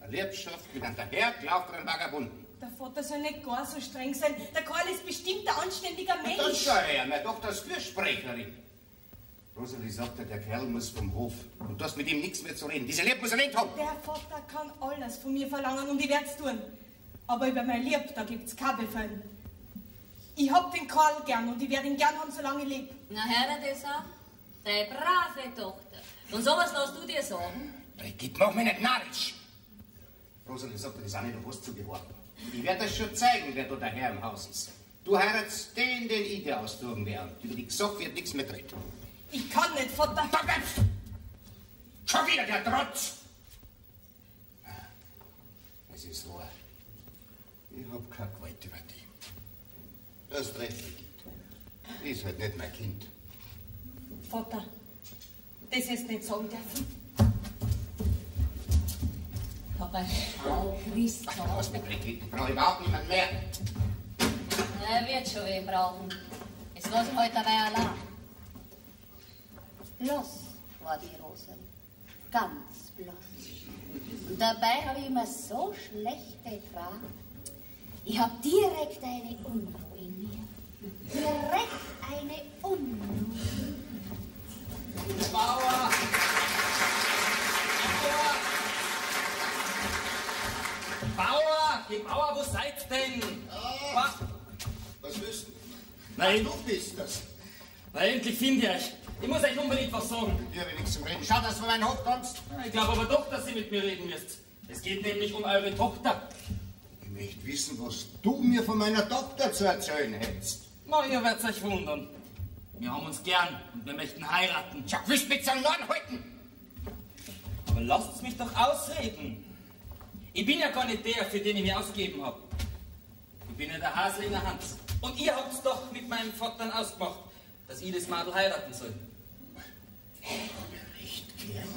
Eine Liebschaft mit einem dahergelaufenen Vagabunden. Der Vater soll nicht gar so streng sein. Der Karl ist bestimmt ein anständiger Und das Mensch. schau her, meine Tochter ist Fürsprecherin. Rosalie sagte, der Kerl muss vom Hof. Und du hast mit ihm nichts mehr zu reden. Diese Liebe muss er nicht haben. Der Vater kann alles von mir verlangen und ich werd's tun. Aber über mein Lieb, da gibt's kein Befehl. Ich hab den Karl gern und ich werd ihn gern haben, solange ich lebe. Na, hör dir das an. Deine brave Tochter. Und sowas lässt du dir sagen? Brigitte, mach mich nicht narrisch. Rosalie sagte, das auch nicht, du hast zugehört. Ich werde das schon zeigen, wer da der Herr im Haus ist. Du heiratst den, den ich dir austoben werde. Über die Gesach wird nichts mehr drin. Ich kann nicht, Vater. Da bleibst! Schon wieder der Trotz! Es ist wahr. Ich hab keine Gewalt über die. Das recht, Brigitte. Die ist halt nicht mein Kind. Vater, das du nicht sagen dürfen. Papa, schau, Christ, Was mit Brigitte? Ich brauche überhaupt niemand mehr. Er wird schon wen brauchen. Lass ihn heute dabei allein. Bloß war die Rose. Ganz bloß. Und dabei habe ich immer so schlechte Fragen. Ich habe direkt eine Unruhe in mir. Direkt eine Unruhe. Bauer! Bauer! Hey, Bauer, wo seid denn? Was? Was willst du? Nein, Du bist das. na endlich finde ich euch. Ich muss euch unbedingt was sagen. Dir habe ich nichts zum Reden. Schau, dass du von meinem Hof kommst. Ich glaube aber doch, dass ihr mit mir reden müsst. Es geht nämlich um eure Tochter. Ich möchte wissen, was du mir von meiner Tochter zu erzählen hättest. Na, ihr werdet euch wundern. Wir haben uns gern und wir möchten heiraten. Schau, willst du mit seinem Norden halten? Aber lasst mich doch ausreden. Ich bin ja gar nicht der, für den ich mich ausgegeben habe. Ich bin ja der Haslinger Hans. Und ihr habt's doch mit meinem Vater ausgemacht, dass ich das Madel heiraten soll. Recht gern.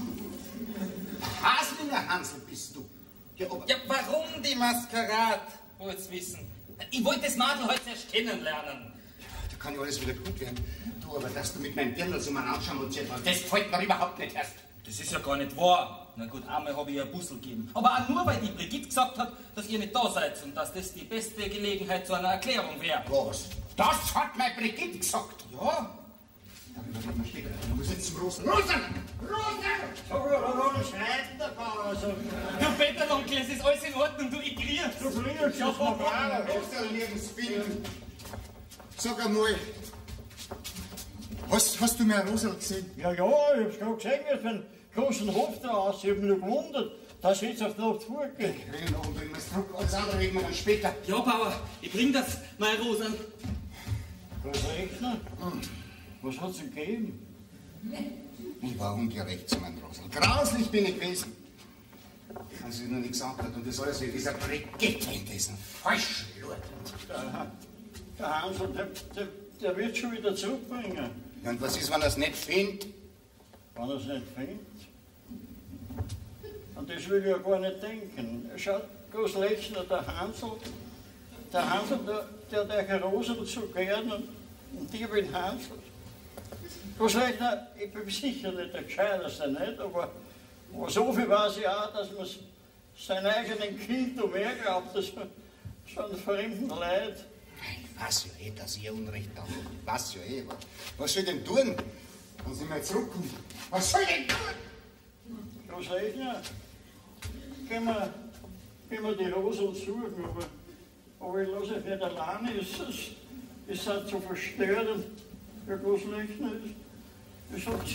Haslinger Hansel bist du. Ja, Ja, warum die Maskerade? Wollt's wissen. Ich wollte das Madel heute erst kennenlernen. da kann ja alles wieder gut werden. Du, aber dass du mit meinem Dirndl so mal anschauen und das gefällt mir überhaupt nicht erst. Das ist ja gar nicht wahr. Na gut, einmal habe ich ihr ein Bussel gegeben. Aber auch nur, weil die Brigitte gesagt hat, dass ihr nicht da seid und dass das die beste Gelegenheit zu einer Erklärung wäre. Was? Das hat meine Brigitte gesagt. Ja, Darüber reden wir später. Du musst jetzt zum Rosen. Rosen! Rosen! Schreit der Bauer so? Du Bettelonkel, es ist alles in Ordnung, du ignorierst. Du fliegst ja vom Bauer. Rosen nirgends finden. Sag einmal, hast, hast du mir eine Rosel gesehen? Ja, ja, ich hab's gerade gesehen, aus. Ich hab mich nur gewundert, dass ich jetzt auf die Nacht vorgehe. Reden noch und bringen wir es zurück. Alles andere reden wir dann später. Ja, Bauer, ich bring das, meine Rosen. Was rechnen? Was hat's denn gegeben? Ich war ungerecht zu meinem Rosel. Grauslich bin ich gewesen. Als ich noch nichts gesagt hat und das alles wie dieser Brigitte in diesen falschen Lord. Der, der Hansel, der, der, der wird schon wieder zurückbringen, Ja, und was ist, wenn er es nicht findet? wenn er es nicht findet. Und das will ich ja gar nicht denken. Schaut, Großlechner, der Hansel, der Hansel, der, der der Herr Rosen so gern und, ich bin Hansel. Großlechner, ich bin sicher nicht der Gescheiterste, nicht, aber, aber so viel weiß ich auch, dass man seinem eigenen Kind um mehr glaubt, als so einen fremden Leid. Ich weiß ja eh, dass ich Unrecht habe. Ich weiß ja eh. Was, was soll ich denn tun? Wenn sie mal zurückkommen. Was soll ich denn tun? Großlechner, gehen wir, gehen wir die Rosen suchen, aber, aber ich lasse nicht alleine, es, es, hat zu verstörend, Herr Großlechner. Es hat,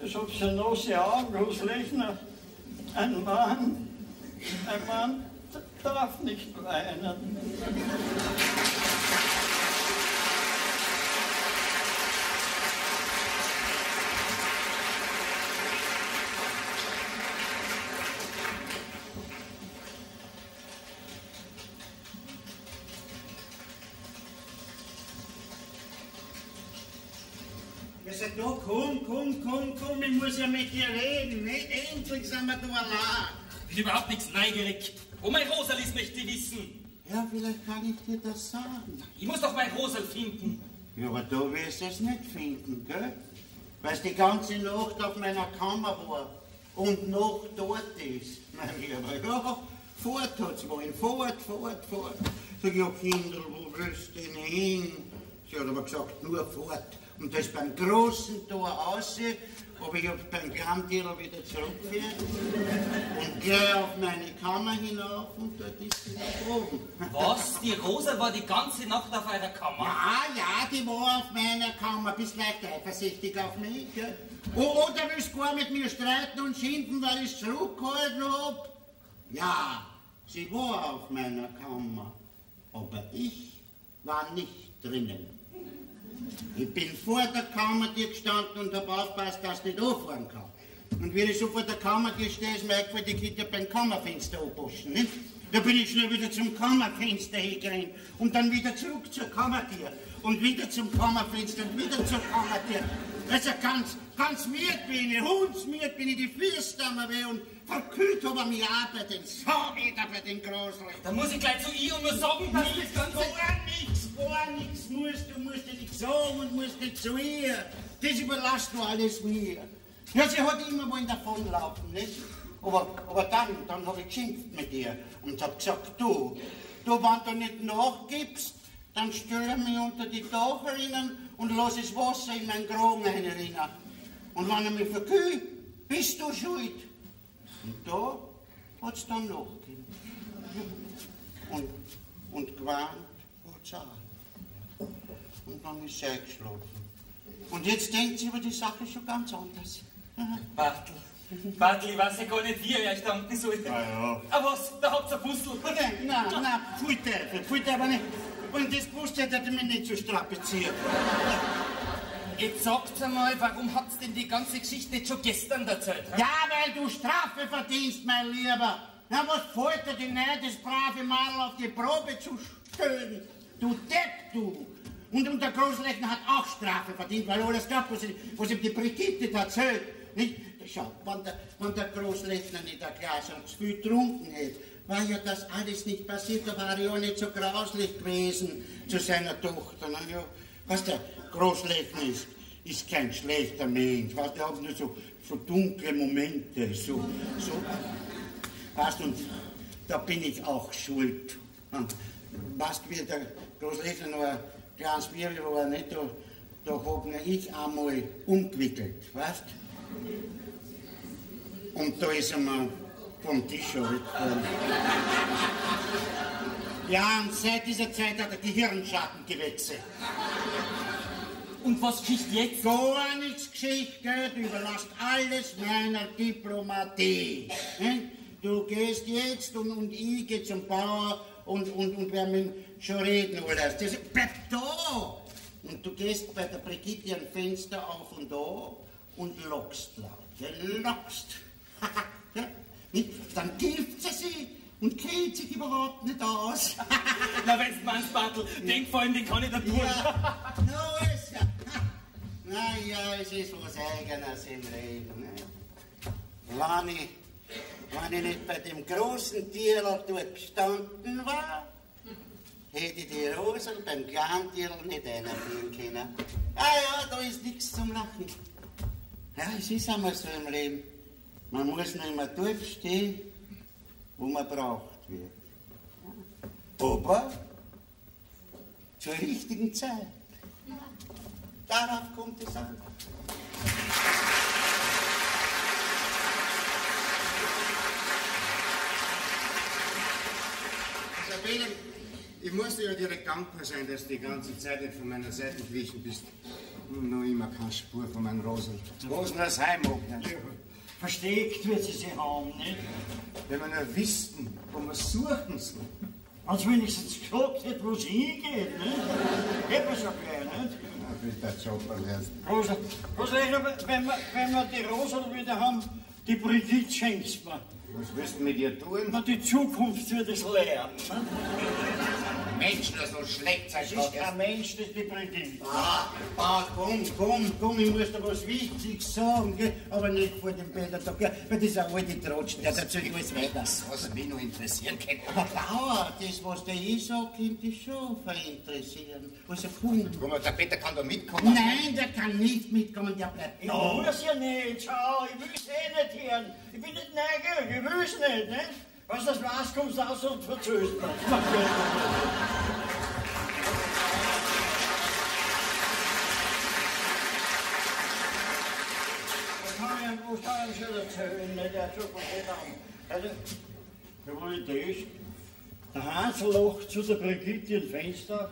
es hat so nasse Augen, Großlechner. Ein Mann, ein Mann darf nicht weinen. Wir sag, da komm, komm, komm, komm, ich muss ja mit dir reden. Nicht? Endlich sind wir da allein. Ich bin überhaupt nichts neugierig. Wo mein Rosal ist, möchte wissen. Ja, vielleicht kann ich dir das sagen. Ich muss doch mein Rosal finden. Ja, aber du wirst es nicht finden, gell? Weil es die ganze Nacht auf meiner Kammer war und noch dort ist, [LAUGHS] mein Lieber. Ja, fort hat's wollen, fort, fort, fort. Sag ich, ja, Kindl, wo willst du denn hin? Sie hat aber gesagt, nur fort. Und das beim großen Tor raus, aber ich beim Klammtier wieder zurückgeführt und gleich auf meine Kammer hinauf und dort ist sie oben. Was? Die Rosa war die ganze Nacht auf eurer Kammer? Ja, ja, die war auf meiner Kammer. Bist leicht eifersüchtig auf mich, gell? O- Oder willst du gar mit mir streiten und schinden, weil ich zurückgehalten hab? Ja, sie war auf meiner Kammer. Aber ich war nicht drinnen. Ich bin vor der Kammertür gestanden und hab aufgepasst, dass ich nicht anfahren kann. Und wie ich so vor der Kammertür stehe, ist mir eingefallen, die Kinder beim Kammerfenster anposten? Da bin ich schnell wieder zum Kammerfenster hingerannt und dann wieder zurück zur Kammertür und wieder zum Kammerfenster und wieder zur Kammertür. Also ganz, ganz miert bin ich, hundsmiert bin ich, die Füße mir weh und verkühlt habe mich auch bei den Sauräder, bei den Großrechten. Dann muss ich gleich zu ihr und nur sagen, dass das Ganze... Gar nichts, gar nichts musst du, musst du nicht sagen und musst nicht zu ihr. Das überlasst du alles mir. Ja, sie hat immer wollen davonlaufen, nicht? Aber, aber dann, dann habe ich geschimpft mit ihr und hab gesagt, du, du, wenn du nicht nachgibst, dann stelle ich mich unter die Dacherinnen und lass das Wasser in meinen Kragen reinrinnen. Und wenn er mich verkühlt, bist du schuld. Und da hat's dann nachgegeben. Und, und gewarnt hat's auch. Und dann ist sie eingeschlafen. Und jetzt denkt sie über die Sache schon ganz anders. Bartel, Bartel, ich weiß ja gar nicht, wie ihr euch danken sollt. Ja, ja. Aber was, da habt ihr ein Puzzle. Nein, nein, nein, pfui Teufel, pfui Teufel, aber nicht. Und das Puzzle hätte mich nicht so strapaziert. Jetzt sagt's einmal, warum habt's denn die ganze Geschichte nicht schon gestern erzählt? Ja, weil du Strafe verdienst, mein Lieber. Na, was fällt dir denn ein, das brave Mal auf die Probe zu stellen? Du Depp, du. Und, und der Großrechner hat auch Strafe verdient, weil alles gab, was, ihm- was ihm die Brigitte erzählt. Nicht? Schau, wenn der, wenn der Großrechner nicht ein Glas und zu viel getrunken hätte, war ja das alles nicht passiert, da war er ja nicht so grauslich gewesen zu seiner Tochter. Ja, was der Großrechner ist, ist kein schlechter Mensch. Was, der hat nur so, so dunkle Momente, so, so, Weißt und da bin ich auch schuld. Und weißt wie der Großrechner noch ein kleines Bier war, nicht? Da, da hab mir ich einmal umgewickelt, weißt Und da ist mir vom Tisch runtergefallen. Ja, und seit dieser Zeit hat er Gehirnschatten gewechselt. Und was geschieht jetzt? Gar nichts Geschichte, du überlässt alles meiner Diplomatie. Ne? Du gehst jetzt und, und ich geh zum Bauer und, und, und wir müssen schon reden alles. Das, bleib da! Und du gehst bei der Brigitte ein Fenster auf und da und lockst laut. Lockst. [LAUGHS] ja? Nicht? Dann hilft sie sich und kennt sich überhaupt nicht aus. [LAUGHS] Na, wenn's meinst, Bartel, den Gefallen, den kann ich dir tun. Ja, no ist ja. [LAUGHS] Naja, es ist was Eigenes im Leben. Ne? Wenn ich, wenn ich nicht bei dem großen Tierl dort gestanden war, hätte ich die Rosel beim kleinen Tierl nicht einführen können. Ah ja, da ist nichts zum Lachen. Ja, es ist einmal so im Leben. Man muss noch immer dort stehen, wo man braucht wird. Aber zur richtigen Zeit. Darauf kommt es an. Sabine, ich muss dir ja direkt dankbar sein, dass du die ganze Zeit nicht von meiner Seite gewichen bist. Und noch immer keine Spur von meinem Rosel. Wo ist denn das Heim? nicht? Versteckt wird sie sie haben, nicht? Wenn wir nur wüssten, wo wir suchen sollen. Als wenigstens gesagt hätte, wo sie hingeht, nicht? Hätte man schon gleich, nicht? Na, bitte, Chopper, erst. Rosa, Rosa, wenn wir, wenn wir die Rosa wieder haben, die Brigitte schenkst mir. Was willst du mit ihr tun? Na, die Zukunft wird es lernen. Mensch nur so schlecht sein Das ist kein Mensch, das ist die Brigitte. Ah, Ah, komm, komm, komm, ich muss dir was Wichtiges sagen, gell? aber nicht vor dem Bädertag, gell? weil das ist ein alter Trotschen, der erzählt alles weiter. was mich noch interessieren könnte. Aber Bauer, das, was der ich sag, könnte dich schon verinteressieren. Also komm. Guck mal, der Peter kann da mitkommen. Nein, der kann nicht mitkommen, der bleibt Ja, muss ja nicht, schau, ich will's eh nicht hören. Ich bin nicht neugierig, ich will's nicht, ne? Was das war's, kommst du raus und. Was kann ich, kann ich schon erzählen, ne? Der hat schon. Also, wie war das? Der Hansel lacht zu der Brigitte ins Fenster.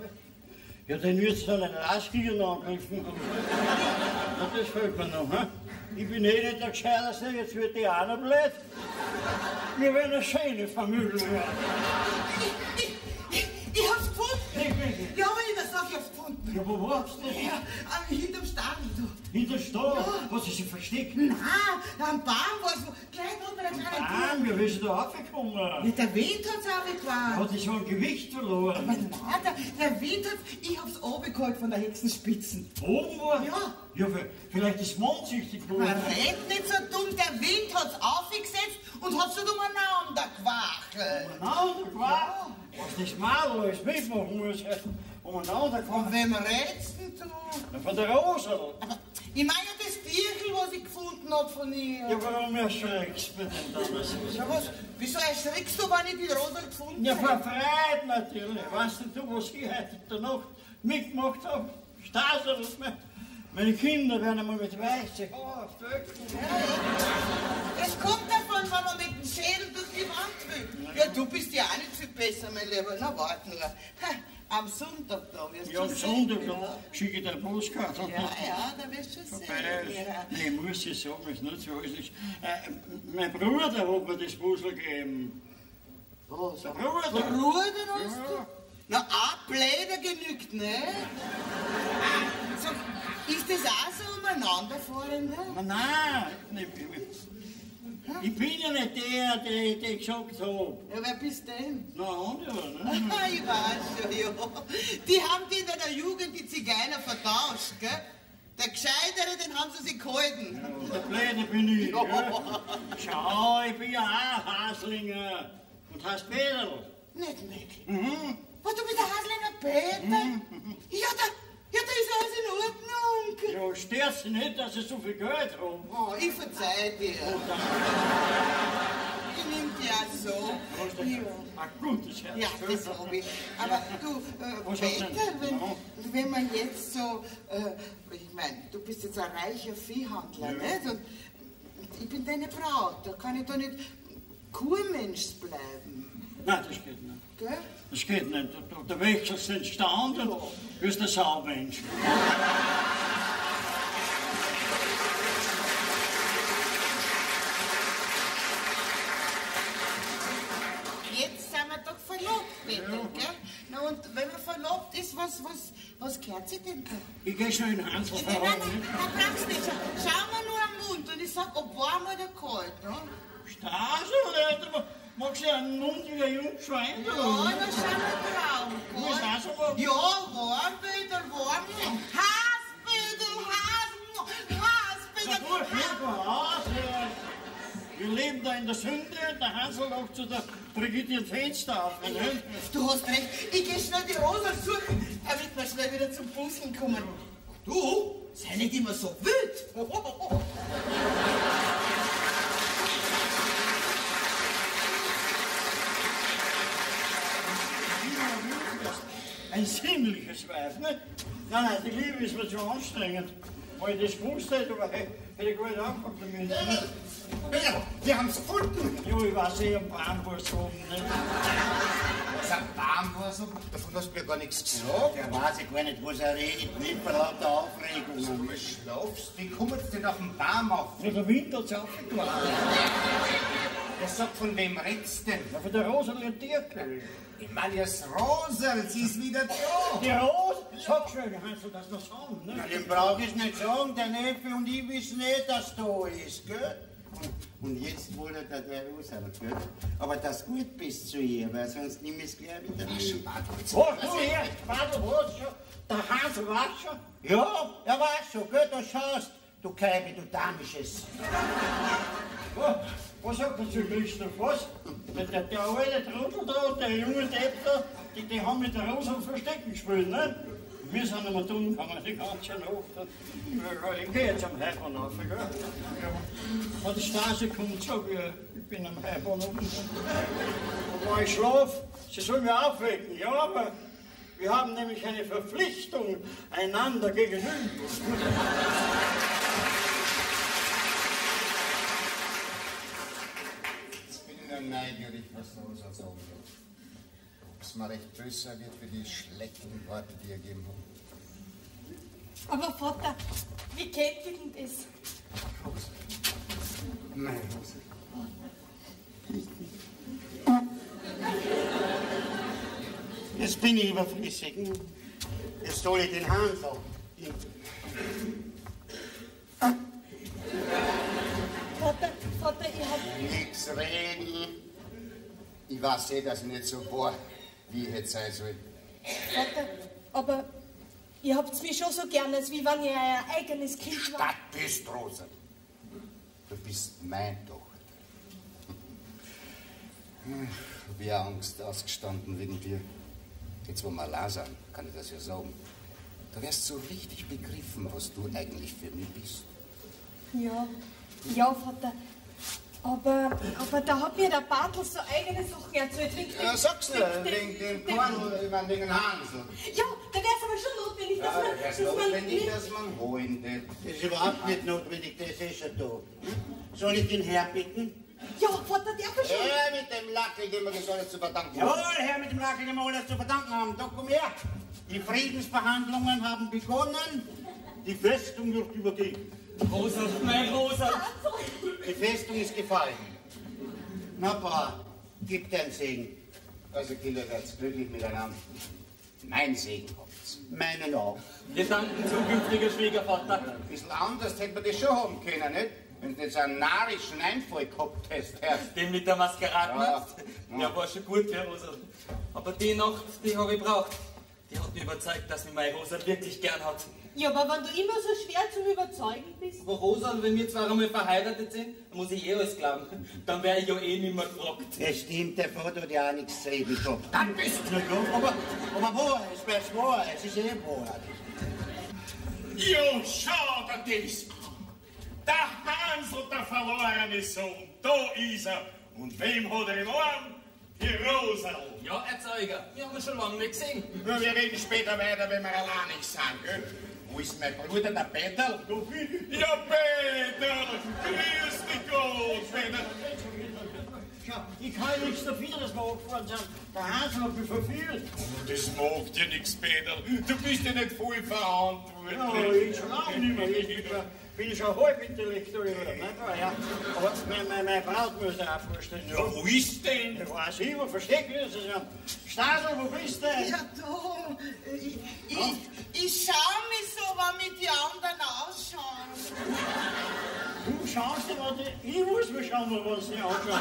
Ja, den wird's dann einen Lastgier angegriffen haben. [LAUGHS] Das fällt mir noch, hm? Ich bin eh nicht der Gescheiterste, jetzt wird die auch noch blöd. Wir werden eine schöne Familie werden. Ich, ich, ich hab's gefunden. Ja, aber ich sag, ich hab's gefunden. Ja, wo warst du? Ja, hinterm Stadel, du. Hinter Stall? Was ist sie versteckt? Nein, am Baum war's, wo gleich unter der kleinen Mann, wir wissen da raufgekommen. Mit der Wind hat's auch Hat gefahren. sie schon Gewicht Aber verloren? nein, der, der Wind hat, ich hab's runtergeholt von der Hexenspitzen. Oben war? Ja. Ja, vielleicht ist mondsüchtig Man geworden. redet nicht so dumm, der Wind hat's aufgesetzt und hat's so umeinander gewachelt. Umeinander gefahren? Was das Mal alles mitmachen muss, heißt umeinander Von wem denn du? Von der Rosa. Ich meine ja das Tierchen, was ich gefunden hab von ihr. Ja, warum erschreckst du denn da so? Ja, was? Wieso erschrickst du, wenn ich die Rosa gefunden Ja, habe? verfreit natürlich. Weißt du, was ich heute in der Nacht mitgemacht habe? Stasel, meine Kinder werden einmal mit weißen Haaren stöcken. Das kommt davon, wenn man mit dem Schädel durch die Wand will. Ja, du bist ja auch nicht viel besser, mein Lieber. Na, warte nur. Am Sonntag da wirst du Ja, am sehen. Sonntag da schicke ich dir eine Postkarte. Ja, ja, da wirst du sehen. Ja. Nee, muss ich sagen, ist nicht so. Es ist, äh, mein Bruder hat mir das Puzzle gegeben. Was? Der Bruder. Bruder hast Ja. du? Na, ein Bläder genügt, ne? So, ist das auch so umeinanderfahren, ne? Na, nein, ich, ich bin ja nicht der, der, der gesagt hat. Ja, wer bist denn? Na, andere, ne? [LAUGHS] ich weiß schon, ja. Die haben die in der Jugend die Zigeuner vertauscht, gell? Der Gescheitere, den haben sie sich gehalten. Der Blöde bin ich. Ja. Schau, ich bin ja auch Haslinger. Und heißt Peterl. Nicht möglich. Mhm. Was, du bist der Haslinger Peter? Ja, da, ja, da ist alles in Ordnung. Ja, stört sie nicht, dass ich so viel Geld habe. Oh, ich verzeih dir. Ich nehm dir auch so. Ja. Ein gutes Herz. Ja, das hab ich. Aber du, äh? Peter, wenn, Ja. wenn man jetzt so, äh, ich meine, du bist jetzt ein reicher Viehhandler, nicht? Und ich bin deine Braut, da kann ich doch nicht Kurmensch bleiben, Nein, das geht nicht. gell? Das geht nicht. Der, der Wechsel ist entstanden. Du bist ein Saumensch. Jetzt sind wir doch verlobt, Peter, gell? Na und wenn man verlobt ist, was, was, was gehört sich denn da? Ich gehe schon in Hansel Nein, nein, nein, verhauen. da brauchst du nicht. Schau, schau mal nur am Mund und ich sag, ob warm oder kalt, ne? Stasel, du magst ja einen Mund wie ein Jungschwein. Ja, da schau mal drauf. Du bist auch so warm. Ja, warm, Peter, warm. Hass, Peter, Hass, Na Peter. schau mal aus. äh, Wir leben da in der Sünde. Der Hansel lacht zu der Brigitte Fenster auf. Du hast recht, ich geh schnell die Rosa suchen, damit wir schnell wieder zum Puzzeln kommen. Du, sei nicht immer so wild. Ein sinnliches Weib, ne? Nein, nein, die Liebe ist mir zu anstrengend. Weil ich das gewusst hätte, aber hätte ich nicht angefangen damit. Ne? Ja, wir haben's gefunden. Jo, ich war sehr am Bramwurst oben. Ne? Das ist ein Baumwurzel. Davon hast du mir gar nichts gesagt. Der weiß ich gar nicht, was er redet, nicht vor lauter Aufregung. Du schlafst, wie kommt's denn auf den Baum auf? Ja, der Wind hat's aufgeklaut. Der sagt, von wem redst denn? Ja, von der Rosalie Dirkel. Das Rosel, sie ist wieder da. Die Rose? Sag schön, Hansel, das noch sagen, Na, ne? den brauch ich nicht sagen, der Neffe und ich wissen nicht, dass da ist, gell? Und, und jetzt wollte er der raus, aber gut. Aber das gut bist zu ihr, weil sonst nimm es gleich wieder mit. Was, du her? Warte, was schon? Der Hansel weiß schon? Ja, er weiß schon, gut, du schaust. Du Keibe, du Damisches. Was, sagt der Silvester? Was? Der, der, der alte Trottel da, der junge Depp da, die, die haben mit der Rosa Verstecken gespielt, ne? Wir sind einmal tun gegangen, die ganze Nacht. Ich gehe jetzt am Heibahn auf, gell? Ja. Die Stasi kommt, sag ich, bin am Heibahn oben. Und war ich schlaf, sie soll mich aufwecken, ja, aber wir haben nämlich eine Verpflichtung einander gegenüber. Jetzt bin ich nur neugierig, was der Rosa sagen wird. Ob es mir recht böse wird für die schlechten Worte, die er gegeben hat. Aber Vater, wie kennt ihr denn das? Nein, Rosa. Jetzt bin ich überflüssig. Jetzt hole ich den Hansel. Vater, Vater, ich hab... Nix reden. Ich weiß eh, dass ich nicht so war, wie ich hätte sein soll. Vater, aber ihr habt's mich schon so gern, als wie wenn ihr euer eigenes Kind war. Stadt bist, Rosa. Du bist meine Tochter. Hm, Wie Angst ausgestanden wegen dir. Jetzt, wo wir allein sind, kann ich das ja sagen. Du wirst so richtig begriffen, was du eigentlich für mich bist. Ja, ja, Vater. Aber, aber da hat mir der Bartel so eigene Sachen erzählt. Wegen Ja, sag's nur, wegen dem Korn oder ich meine, wegen dem Hansel. Ja, da wär's aber schon notwendig, dass Ja, man... das dass ist man notwendig, nicht- dass man holen wird. Das ist überhaupt nicht notwendig, das ist schon da. Hm? Soll ich den Herr bitten? Ja, Vater, der schon... Ja, mit dem Lackel, dem wir das alles zu verdanken Jawohl, Herr mit dem Lackel, dem wir alles zu verdanken haben. Doch, komm her. Die Friedensverhandlungen haben begonnen. Die Festung wird übergeben. Rosa, mein Rosa. Die Festung ist gefallen. Na, Pa, gib deinen Segen. Also, Kinder, werdet glücklich miteinander. Mein Segen habt's. Meinen auch. Wir danken zukünftiger Schwiegervater. Ein bisschen anders hätte man das schon haben können, nicht? Wenn du jetzt einen narischen Einfall gehabt hast, Herr. Den mit der Maskerade Ja. Der war schon gut für Rosa. Aber die Nacht, die habe ich braucht. Die hat mich überzeugt, dass mich meine Rosa wirklich gern hat. Ja, aber wenn du immer so schwer zum Überzeugen bist... Aber Rosa, wenn wir zwar einmal verheiratet sind, dann muss ich eh alles glauben. Dann wäre ich ja eh nicht mehr gefragt. Es stimmt, der Vater hat ja auch nichts zu reden gehabt. Dann bist du ja, aber, aber wahr, es wär's wahr, es ist eh wahr. Jo, schau dir das Der Hansel, der verlorene Sohn, da ist er. Und wem hat er im Arm? Die Rosal. Ja, Erzeuger, wir haben ihn schon lange nicht gesehen. Nur wir reden später weiter, wenn wir allein sind, gell? Wo ist mein Bruder, der Peter? Ja, Peter, grüß dich Gott, Peter. Ich kann nichts dafür, dass wir angefahren sind. Der Hansel hat mich verführt. Das macht dir nichts, Peter. Du bist ja nicht voll Ja, verantwortlich. ich schon lange nicht mehr. Ich bin schon halb intellektuell, nicht? Ja. Aber meine, meine, meine Braut muss ich auch vorstellen. Ja, wo ist denn? Ich weiß ich, wo versteckt ist es ja. Wo bist du? Ja, da. Ich, ich, ich schau mich so, wie die anderen ausschauen. Du schaust dir die... Ich muss mir schauen, was die anschauen.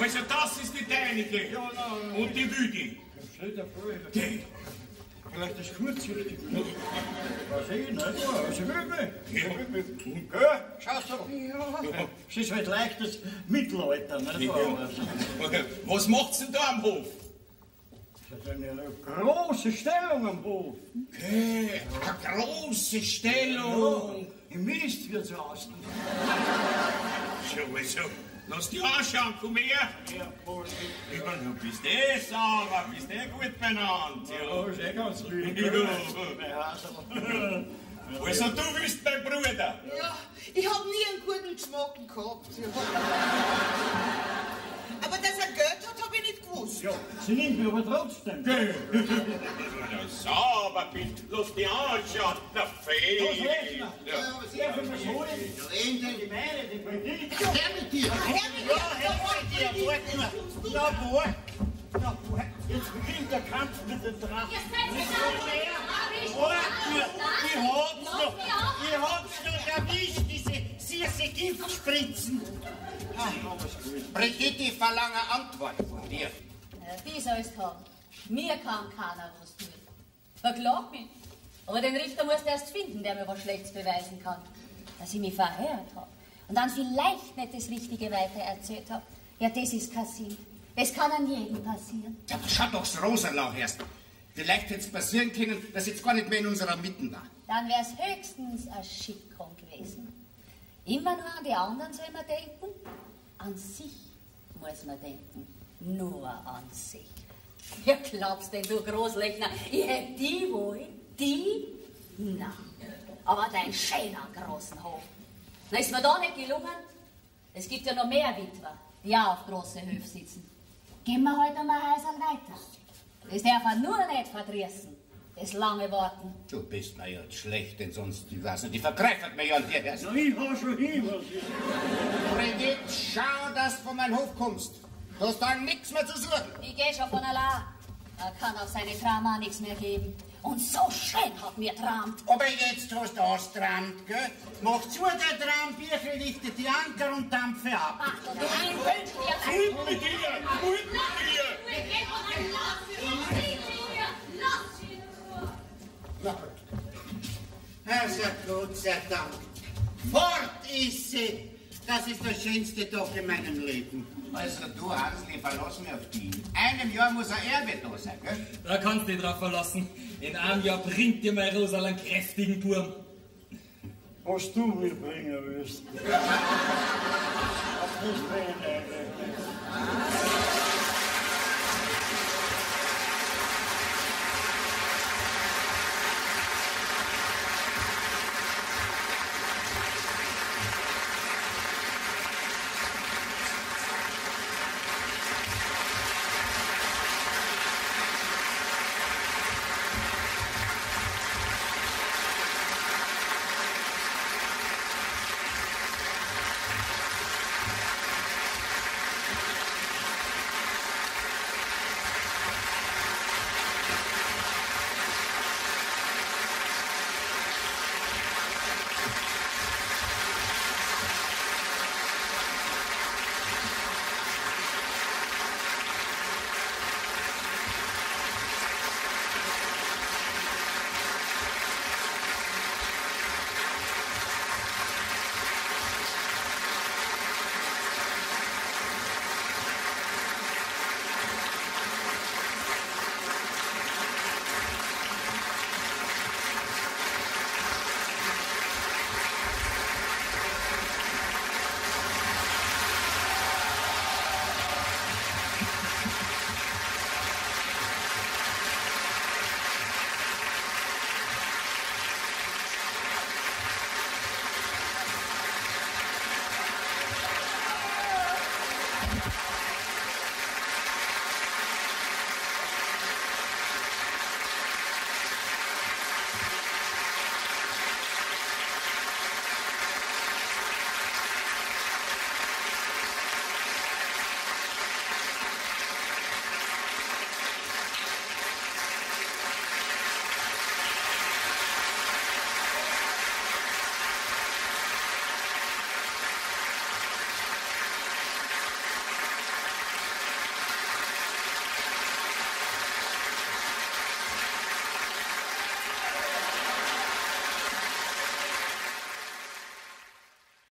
Also das ist die deinige. Ja, na, Und die Wüdi. Stell dir vor, ich- vielleicht ist kurzsichtig. Was ich nicht, aber sie will mich. Und gell, schaust du? Ja. Es ist halt leichtes Mittelalter, nicht wahr? Ja. Was macht's denn da am Hof? Das ist eine große Stellung am Hof. Okay, eine große Stellung. Im Mist wird so aussehen. So, also, lass dich anschauen, komm her. Ja, wohl. Ja, du bist eh sauber, bist eh gut benannt. Ja, Ja. ist eh ganz lieb. Ja. Also, du bist mein Bruder. Ja, ich hab nie einen guten Geschmack gehabt. Ja. Aber dass er Geld hat, hab ich nicht gewusst. Ja, sie nimmt mich aber trotzdem. Ja, sauber bist, lass dich anschauen. Na, Was fein. Rechner? Ja. Sehr viel was holen. Die meine, die Politik. Herr mit dir! Ja, Herr Voltier, warte mal. Na, wo? Na, wo? Jetzt beginnt der Kampf mit den Drachen. Warte, ich hab's noch. Ich hab's noch erwischt, diese diese Giftspritzen. Brigitte, verlange Antwort von dir. Die sollst haben. Mir kann keiner was tun. Verklag mich. Aber den Richter musst du erst finden, der mir was Schlechtes beweisen kann. Dass ich mich verhört habe. Und dann vielleicht nicht das Richtige weiter erzählt habe. Ja, das ist kassiert. Das kann an jedem passieren. Ja, aber schau doch das Rosenlau erst. Vielleicht hätte es passieren können, dass jetzt gar nicht mehr in unserer Mitte war. Dann wäre es höchstens eine Schickung gewesen. Immer nur an die anderen soll man denken. An sich muss man denken. Nur an sich. [LAUGHS] Ja, glaubst denn du, Großlechner, ich hätte die wohl? Die? Na, aber dein schöner großen Hof. Na, ist mir da nicht gelungen? Es gibt ja noch mehr Witwer, die auch auf große Höfe sitzen. Gehen wir heute mal Häusern weiter. Das darf man nur nicht verdrießen. Das lange Warten. Du bist mir ja schlecht, denn sonst, ich weiß nicht, die vergreifert mir ja an dir. Na, ich hab schon hin, was ist. Brigitte, schau, dass du von meinem Hof kommst. Du hast da nichts mehr zu suchen. Ich geh schon von allein. Er kann auf seine Drama nichts mehr geben. Und so schön hat mir tramt. Aber jetzt hast du ausgetrampt, gell? Mach zu, der Trambücher, lichtet die Anker und dampfe ab. Ach, du ein Wünsch dir Gut mit dir! Mit dir! Also Gott sei Dank. Fort ist sie. Das ist der schönste Tag in meinem Leben. Also du, Hansli, verlass mich auf die. In einem Jahr muss ein Erbe da sein, gell? Da kannst du dich drauf verlassen. In einem Jahr bringt dir mein Rosal einen kräftigen Burm. Was du mir bringen willst. Das ist meine